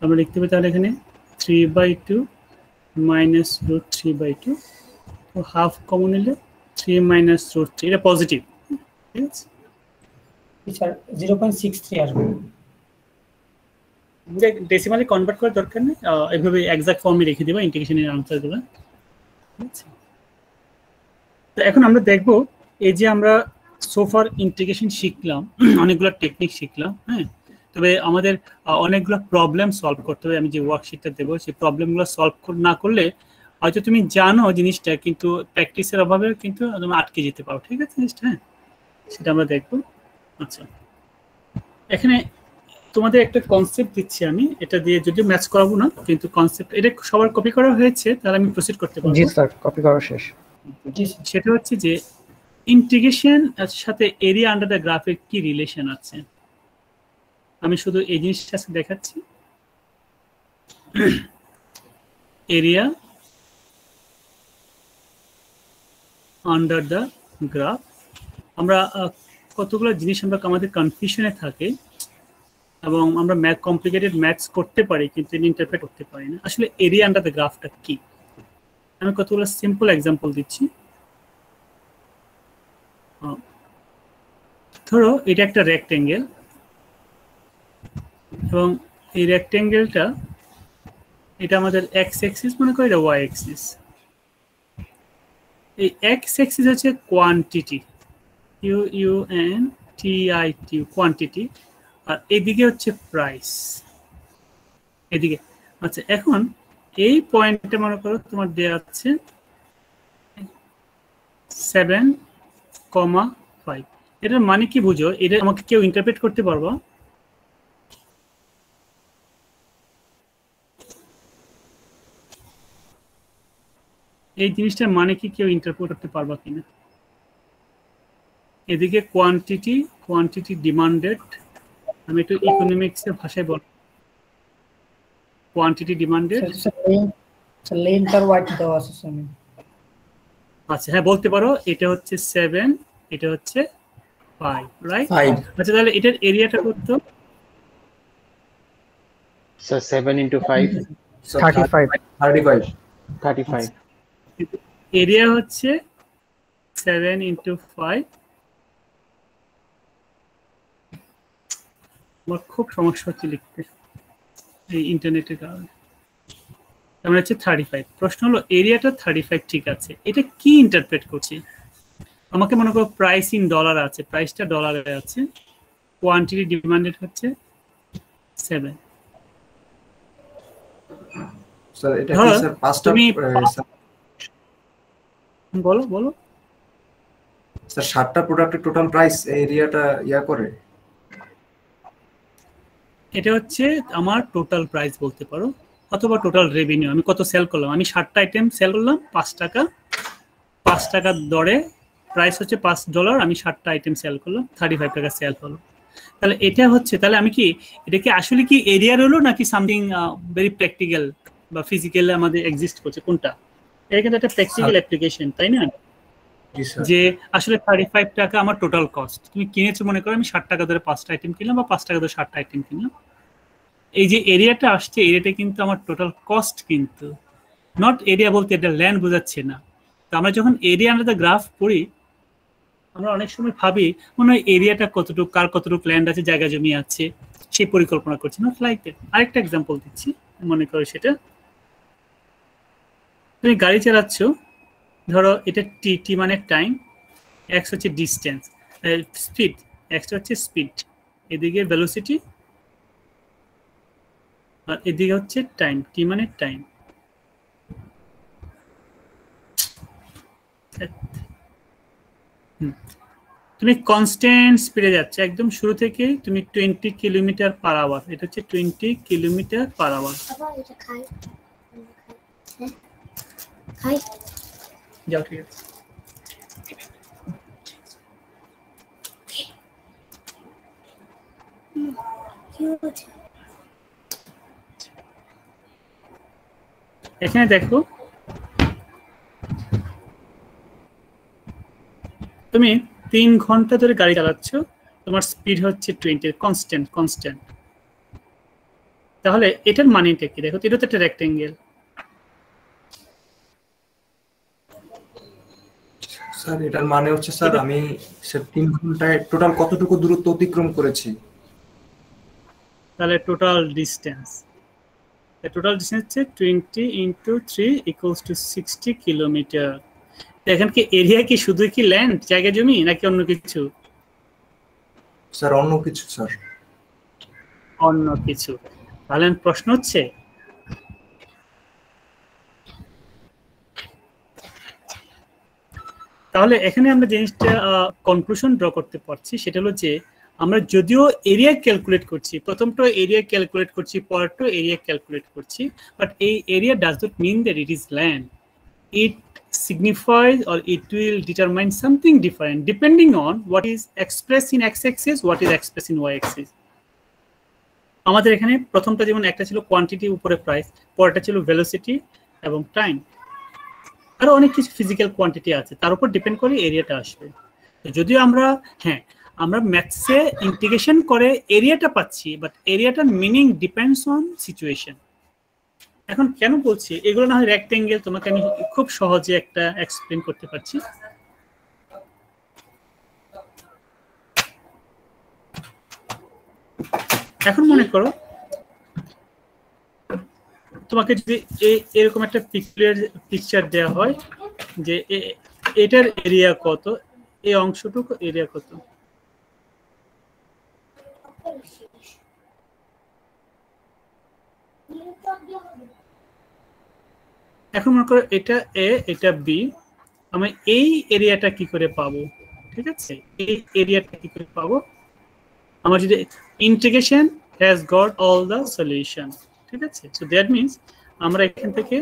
আমরা লিখতে পারি তাহলে এখানে three by two minus root three by two half common নিলে থ্রি মাইনাস রুট থ্রি এটা পজিটিভ ঠিক আছে জিরো পয়েন্ট সিক্স থ্রি আসবে। ডেসিমালি কনভার্ট করার দরকার নেই এভাবে এক্সাক্ট ফর্মে রেখে দেবো ইন্টিগ্রেশনের আনসারগুলো ঠিক আছে তো এখন আমরা দেখব এই যে আমরা সোফার ইন্টিগ্রেশন শিখলাম [CLEARS THROAT] অনেকগুলো টেকনিক শিখলাম হ্যাঁ? তবে আমাদের অনেকগুলো প্রবলেম সলভ করতে হবে। আমি যে ওয়ার্কশিটটা দেবো সেই প্রবলেমগুলো সলভ না করলে হয়তো তুমি জানো জিনিসটা কিন্তু প্র্যাকটিসের অভাবে কিন্তু তুমি আটকে যেতে পারো। ঠিক আছে জিনিসটা হ্যাঁ? সেটা আমরা দেখব। আচ্ছা। এখানে তোমাদের একটা কনসেপ্ট দিচ্ছি আমি। এটা দিয়ে যদিও ম্যাচ করাবো না কিন্তু কনসেপ্ট এটা সবার কপি করা হয়েছে তাহলে আমি প্রসিড করতে পারব। জি স্যার কপি করা শেষ। সেটা হচ্ছে যে ইন্টিগ্রেশন সাথে এরিয়া আন্ডার দ্য গ্রাফের কি রিলেশন আছে? আমি শুধু এই জিনিসটা দেখাচ্ছি। এরিয়া আন্ডার দ্য গ্রাফ আমরা কতগুলো জিনিস আমরা আমাদের কনফিউশনে থাকে এবং আমরা ম্যাথ কমপ্লিকেটেড ম্যাথস করতে পারি কিন্তু ইন্টারপ্রেট করতে পারি না। আসলে এরিয়া আন্ডার দ্য গ্রাফটা কি? আমি কতগুলো সিম্পল এক্সাম্পল দিচ্ছি। ধরো, এটা একটা রেক্টেঙ্গেল এবং এই রেক্টেঙ্গেলটা এটা আমাদের এক্স এক্সিস মনে করি এটা ওয়াই এক্সিস এই এক্স এক্সিস হচ্ছে quantity U U N T I T quantity আর এদিকে হচ্ছে প্রাইস এদিকে। আচ্ছা এখন এই পয়েন্টে মনে করো তোমার দেওয়া আছে সেভেন কমা ফাইভ এটার মানে কি বুঝো? এটা আমাকে কেউ ইন্টারপ্রেট করতে পারবা? এই জিনিসটার মানে কি কেউ ইন্টারপ্রেট করতে পারবা কিনা? এদিকে কোয়ান্টিটি কোয়ান্টিটি ডিমান্ডেড আমি একটু ইকোনমিক্স এর ভাষায় বল কোয়ান্টিটি ডিমান্ডেড স্যার লেন্থ আর দেওয়া আছে স্যার আচ্ছা হ্যাঁ বলতে পারো এটা হচ্ছে সেভেন এটা হচ্ছে ফাইভ রাইট Five. আচ্ছা তাহলে এটার এরিয়াটা কত? So 7 into 5, thirty five thirty five 35. Area হচ্ছে সেভেন ইন্টু ফাইভ আমার খুব সমস্যা হচ্ছে লিখতে এই ইন্টারনেটের কারণে। তার হচ্ছে থার্টি ফাইভ প্রশ্ন হলো এরিয়াটা থার্টি ফাইভ ঠিক আছে। এটা কি ইন্টারপ্রেট করছি? আমাকে মনে করো প্রাইস ইন ডলার আছে। প্রাইসটা ডলারে আছে। কোয়ান্টিটি ডিমান্ডেড হচ্ছে সেভেন স্যার এটা কি স্যার পাঁচটা বলো বলো। স্যার সাতটা প্রোডাক্টের টোটাল প্রাইস এরিয়াটা ইয়া করে। এটা হচ্ছে আমার টোটাল প্রাইস বলতে পারো অথবা টোটাল রেভিনিউ আমি কত সেল করলাম? আমি সাতটা আইটেম সেল করলাম পাঁচ টাকা। পাঁচ টাকার দরে প্রাইস হচ্ছে পাঁচ ডলার আমি সাতটা আইটেম সেল করলাম থার্টি ফাইভ টাকা সেল হলো। তাহলে এটা হচ্ছে তাহলে আমি কি এটা কি আসলে কি এরিয়ার হলো নাকি সামথিং ভেরি প্র্যাকটিক্যাল বা ফিজিক্যাল আমাদের এক্সিস্ট করছে কোনটা? এটা কিন্তু একটা প্র্যাকটিক্যাল অ্যাপ্লিকেশন তাই না? যে আসলে থার্টি ফাইভ টাকা আমার টোটাল কস্ট তুমি কিনেছো মনে করো আমি ষাট টাকা ধরে পাঁচটা আইটেম কিনলাম বা পাঁচ টাকা ধরে ষাটটা আইটেম কিনলাম। এই যে এরিয়াটা আসছে এরিয়াটা কিন্তু আমার টোটাল কস্ট কিন্তু। নট এরিয়া বলতে এটা ল্যান্ড বোঝাচ্ছে না। তো আমরা যখন এরিয়া আন্ডার দ্য গ্রাফ পড়ি আমরা অনেক সময় ভাবি মনে হয় এরিয়াটা কতটুকু কার কতটুকু ল্যান্ড আছে জায়গা জমি আছে সেই পরিকল্পনা করছি। না লাইক দ্যাট আরেকটা এক্সাম্পল দিচ্ছি মনে করো সেটা। তুমি গাড়ি চালাচ্ছ, ধরো এটা টি টি মানে টাইম এক্স হচ্ছে ডিস্টেন্স স্পিড এক্সটা হচ্ছে স্পিড এদিকে ভেলোসিটি আর এদিকে হচ্ছে টাইম টি মানে টাইম তুমি কনস্ট্যান্ট স্পিডে যাচ্ছে, একদম শুরু থেকে তুমি টোয়েন্টি কিলোমিটার পার আওয়ার এটা হচ্ছে টোয়েন্টি কিলোমিটার পার আওয়ার খাই যাও ঠিক আছে এখানে দেখো তুমি তিন ঘণ্টা ধরে গাড়ি চালাচ্ছ। তোমার স্পিড হচ্ছে টোয়েন্টি কনস্ট্যান্ট কনস্ট্যান্ট তাহলে এটার মানেটা কি? দেখো এটা তো একটা রেক্টেঙ্গেল স্যার এটার মানে হচ্ছে স্যার আমি স্যার তিন ঘন্টায় টোটাল কতটুকু দূরত্ব অতিক্রম করেছি? তাহলে টোটাল ডিস্টেন্স টোটাল ডিস্টেন্স হচ্ছে twenty into three equals to sixty kilometre এখান কি এরিয়া কি শুধু কি ল্যান্ড জায়গা জমি নাকি অন্য কিছু? স্যার অন্য কিছু স্যার। অন্য কিছু। তাহলে প্রশ্ন হচ্ছে তাহলে এখানে আমরা জিনিসটা কনক্লুশন ড্র করতে পারছি সেটা হলো যে আমরা যদিও এরিয়া ক্যালকুলেট করছি প্রথমটা এরিয়া ক্যালকুলেট করছি পরেরটা এরিয়া ক্যালকুলেট করছি বাট এই area does not mean that it is land it signifies or it will determine something different depending on what is expressed in x-axis, what is expressed in y-axis. আমাদের এখানে প্রথমটা যেমন একটা ছিল quantity উপরে price পরেরটা ছিল ভেলোসিটি এবং টাইম আরও অনেক কিছু ফিজিক্যাল কোয়ান্টিটি আছে। তার উপর ডিপেন্ড করে এরিয়াটা আসবে। যদিও আমরা হ্যাঁ আমরা ম্যাথসে ইন্টিগ্রেশন করে এরিয়াটা পাচ্ছি বাট এরিয়াটার মিনিং ডিপেন্ডস অন সিচুয়েশন এখন কেন বলছি? এগুলো না হয় রেক্টেঙ্গেল তোমাকে আমি খুব সহজে একটা এক্সপ্লেন করতে পারছি। এখন মনে করো তোমাকে যদি এরকম একটা পিকচার পিকচার দেওয়া হয় যে এটার এরিয়া কত এই অংশটুকু এরিয়া কত? এখন মনে করো এটা এ এটা বি আমি এই এরিয়াটা কি করে পাবো? ঠিক আছে? এই এরিয়াটা কি করে পাবো? আমার যদি integration has got all the solution ঠিক আছে? সো দ্যাট মিনস আমরা এখান থেকে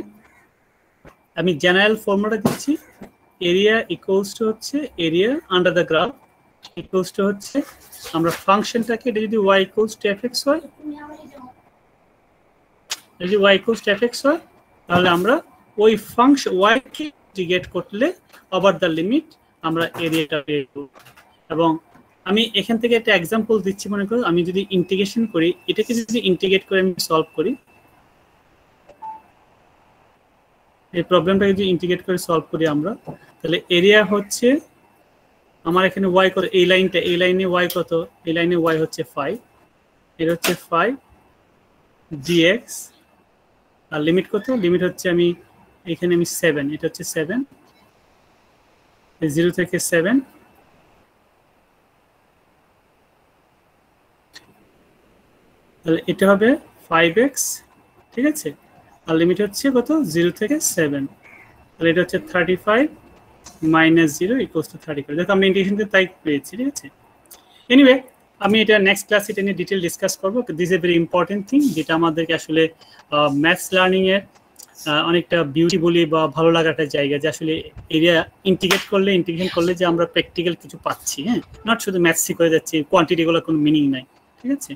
আমি জেনারেল ফর্মুলা দিচ্ছি। এরিয়া ইকুয়ালস টু হচ্ছে area under the graph equals to হচ্ছে আমরা ফাংশনটাকে এটা যদি ওয়াই ইকুয়ালস টু এক্স হয় যদি ওয়াই ইকুয়ালস টু এক্স হয়, তাহলে আমরা ওই ফাংশন ওয়াইকে ইন্টিগ্রেট করলে ওভার দ্য লিমিট আমরা এরিয়াটা করব এবং আমি এখান থেকে একটা এক্সাম্পল দিচ্ছি মনে করো, আমি যদি ইন্টিগ্রেশন করি, এটাকে যদি ইন্টিগ্রেট করে আমি সলভ করি, এই প্রবলেমটাকে যদি ইন্টিগ্রেট করে সলভ করি আমরা, তাহলে এরিয়া হচ্ছে আমার এখানে ওয়াই কত, এই লাইনটা, এই লাইনে ওয়াই কত, এই লাইনে ওয়াই হচ্ছে ফাইভ এর হচ্ছে ফাইভ ডিএক্স আর লিমিট কত? লিমিট হচ্ছে আমি, এখানে আমি সেভেন এটা হচ্ছে সেভেন জিরো থেকে সেভেন তাহলে এটা হবে ফাইভ এক্স ঠিক আছে? আর লিমিট হচ্ছে কত? জিরো থেকে সেভেন তাহলে এটা হচ্ছে thirty five minus zero equals to thirty five দেখো আমরা ইন্টিগ্রেশনকে তাই পেয়েছি, ঠিক আছে? এনিওয়ে আমি এটা নেক্সট ক্লাস এটা নিয়ে ডিটেল ডিসকাস করব। This a very important thing যেটা আমাদেরকে আসলে ম্যাথস লার্নিং এর অনেকটা বিউটি বলি বা ভালো লাগার একটা জায়গা, যে আসলে এরিয়া ইন্টিগ্রেট করলে ইন্টিগ্রেশন করলে যে আমরা প্র্যাকটিক্যাল কিছু পাচ্ছি হ্যাঁ? নট শুধু ম্যাথসই করে যাচ্ছি কোয়ান্টিটিগুলো কোনো মিনিং নাই, ঠিক আছে?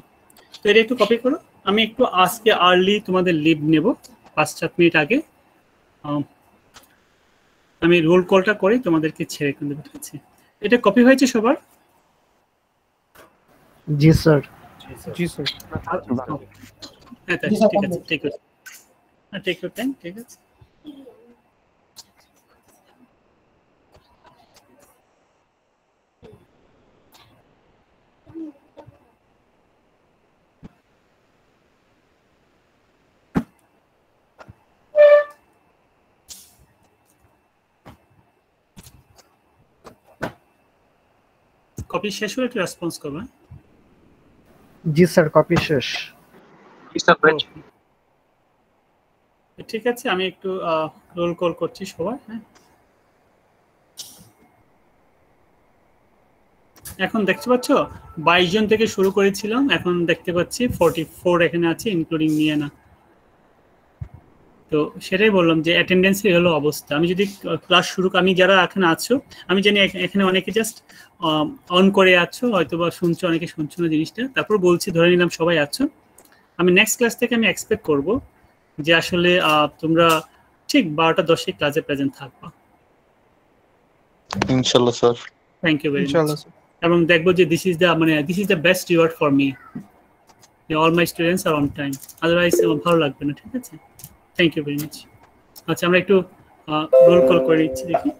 তো এটা একটু কপি করো। আমি একটু আজকে আর্লি তোমাদের লিভ নেব পাঁচ সাত মিনিট আগে। আমি রোল কলটা করে তোমাদেরকে ছেড়ে কিন্তু ঠিক আছে এটা কপি হয়েছে সবার? জি স্যার জি স্যার হ্যাঁ ঠিক আছে ঠিক আছে। টাইম ঠিক আছে। কপি শেষ হলে একটু রেসপন্স করবে। জি স্যার কপি শেষ। ঠিক আছে আমি একটু রোল কল করছি সবাই হ্যাঁ। এখন দেখতে পাচ্ছ বাইশ জন থেকে শুরু করেছিলাম এখন দেখতে পাচ্ছি ফোরটি ফোর এখানে আছে ইনক্লুডিং নিয়ে না। তো সেটাই বললাম যে অ্যাটেন্ডেন্সের হলো অবস্থা। আমি যদি ক্লাস শুরু আমি যারা এখানে আছো আমি জানি এখানে অনেকে জাস্ট অন করে আছো হয়তো বা শুনছো অনেকে শুনছো না জিনিসটা। তারপর বলছি ধরে নিলাম সবাই আছো। আমি নেক্সট ক্লাস থেকে আমি এক্সপেক্ট করব যে আসলে তোমরা ঠিক বারোটা দশে ক্লাসে প্রেজেন্ট থাকবা। ইনশাল্লাহ sir. Thank you very much এবং দেখব যে দিস ইজ দ্য মানে this is the best reward for me all my students R on time otherwise ভালো লাগবে না ঠিক আছে? থ্যাংক ইউ ভেরি মাচ আচ্ছা আমরা একটু রোল কল করে নিচ্ছি দেখি।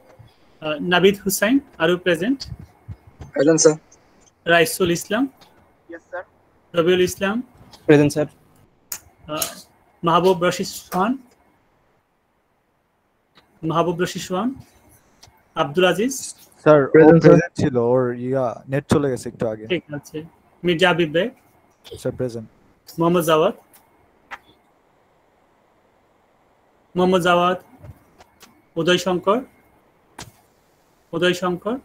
নাবিদ হুসাইন আরও present present sir Raisul Islam. Rabiul Islam. Present sir Mahbub Rashid Sohan. Mahbub Rashid Sohan. Abdul Aziz. Sir present ছিল ওর ইয়া নেট চলে গেছে একটু আগে। ঠিক আছে। Mirza Abib sir present Mohammad Jawad. Mohammad Jawad Uday Shankar Uday Shankar.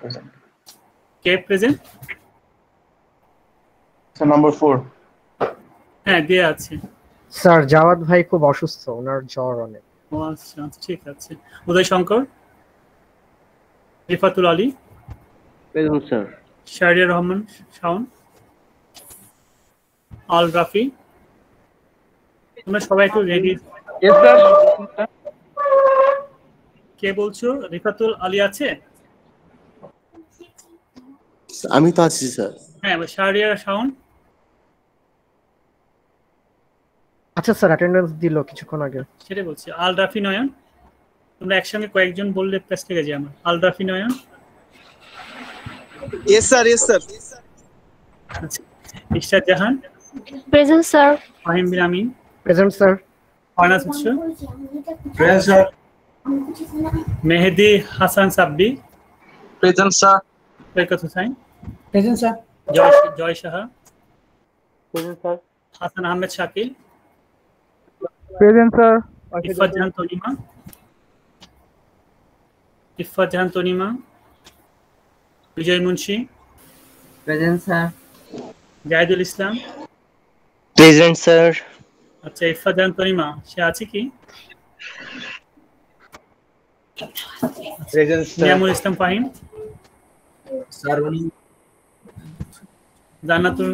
present. কে present four. হ্যাঁ দিয়ে আছে। স্যার জাওয়াদ ভাই খুব অসুস্থ ওনার জ্বর অনেক। ও আচ্ছা আচ্ছা, ঠিক আছে। Uday Shankar Rifatul Ali present sir Shahria Rahman Shaon Al Rafi. তোমরা সবাই একটু রেডি কে বলছো? রিফাতুল আলী আছে? আমি তো আছি স্যার হ্যাঁ এবার শাহরিয়া শাওন। আচ্ছা স্যার অ্যাটেন্ডেন্স দিল কিছুক্ষণ আগে। সেটাই বলছি আল রাফি নয়ন। তোমরা একসঙ্গে কয়েকজন বললে প্রেস লেগে যায় আমার। আল রাফি নয়ন। Sir. Yes, sir. আচ্ছা Ishrat Jahan. Present sir Fahim Bin Amin. Present sir Farnaz Utsho Present, sir. Mehedi Hasan Sabbi Present, sir. Saikat Hussain present sir Joy Joy Saha present sir Hasan Ahmed Shakil present sir Ifat Jahan Tanima Ifat Jahan Tanima Bijoy Munshi present sir Jahidul Islam present sir আচ্ছা ইফাত জাহান তনিমা সে আছে কি? Niamul Islam Fahim. Jannatul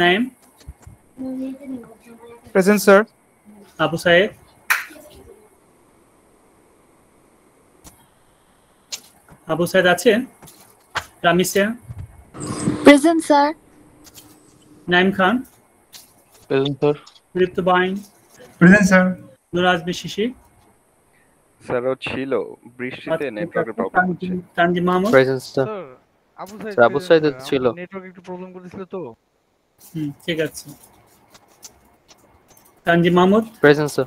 Naim present sir. Abu Saheb Abu Sahed আছে Ramisia present sir. Naim Khan. Present sir. লিপ্ত বাইন Present, sir. Nur Azmi শিশির স্যারও ছিল। বৃষ্টিতে নেটওয়ার্কের প্রবলেম হচ্ছে। Tanjim Mahmud present sir Abu sir, Abu Saeed ছিল। নেটওয়ার্ক একটু প্রবলেম করেছিল তো। হুম ঠিক আছে। Tanjim Mahmud present sir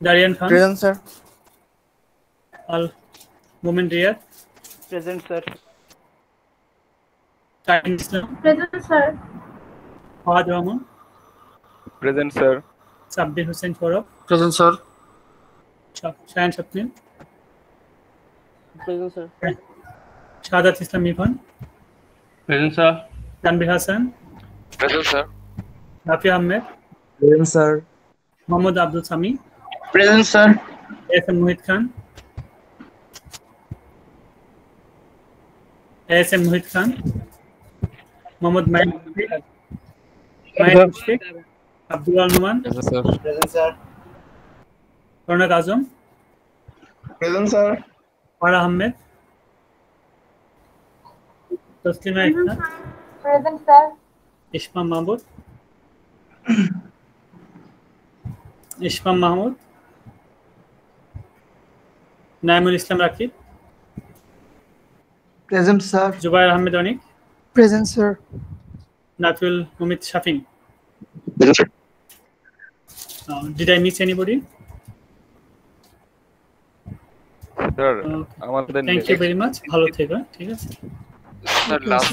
Darian Khan present sir Al Momen Riyad Present, sir. Taim Islam present sir Fahad Rahman present sir Sabbir Hossain Sourav Present, sir. Shayan Swapnil present sir Shahadat Islam Evan Present, sir. Tanvir Hasan present sir Rafi Ahmed Present, sir. Mohammad Abdul Sami Present, sir. S M Muhit Khan S M Muhit Khan Mohammad Main Main Abdul Rahman. Present sir. Present sir. Ronak Azam. Present sir. Farah Ahmed. Taslima Ekta. Present sir. Ishma Mahmood. Ishma Mahmood. Naimul Islam Rakib. Present sir. Zubair Ahmed Onik. Present sir. Natul Umid Shafin. Present sir. Uh, did I miss anybody? Sir আমাদের Thank you very much. ভালো থেকো ঠিক আছে? Sir last.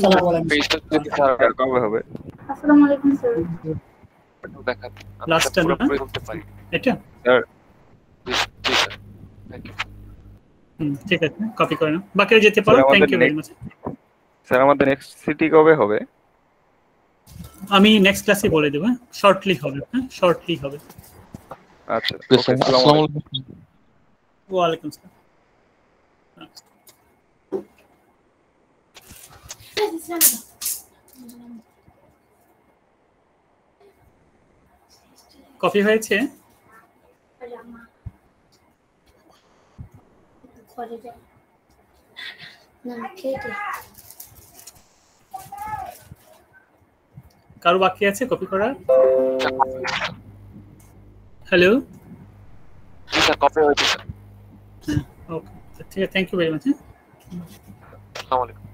পেজটা যদি sir কবে হবে? আসসালামু আলাইকুম স্যার দেখান। Last না? পারি। এটা? স্যার জি স্যার থ্যাংক ইউ হুম, ঠিক আছে কপি করে নাও। বাকিরা যেতে পারো। Thank you very much sir আমাদের নেক্সট সিটি কবে হবে? আমি নেক্সট ক্লাসে বলে দেবো শর্টলি হবে হ্যাঁ শর্টলি হবে আচ্ছা আসসালামু আলাইকুম ওয়ালাইকুম আসসালাম কপি হয়েছে না খেতে কারও বাকি আছে কপি করা হ্যালো স্যার কপি হয়েছে স্যার। ওকে ঠিক আছে থ্যাংক ইউ ভেরি মাচ হ্যাঁ। আসসালামু আলাইকুম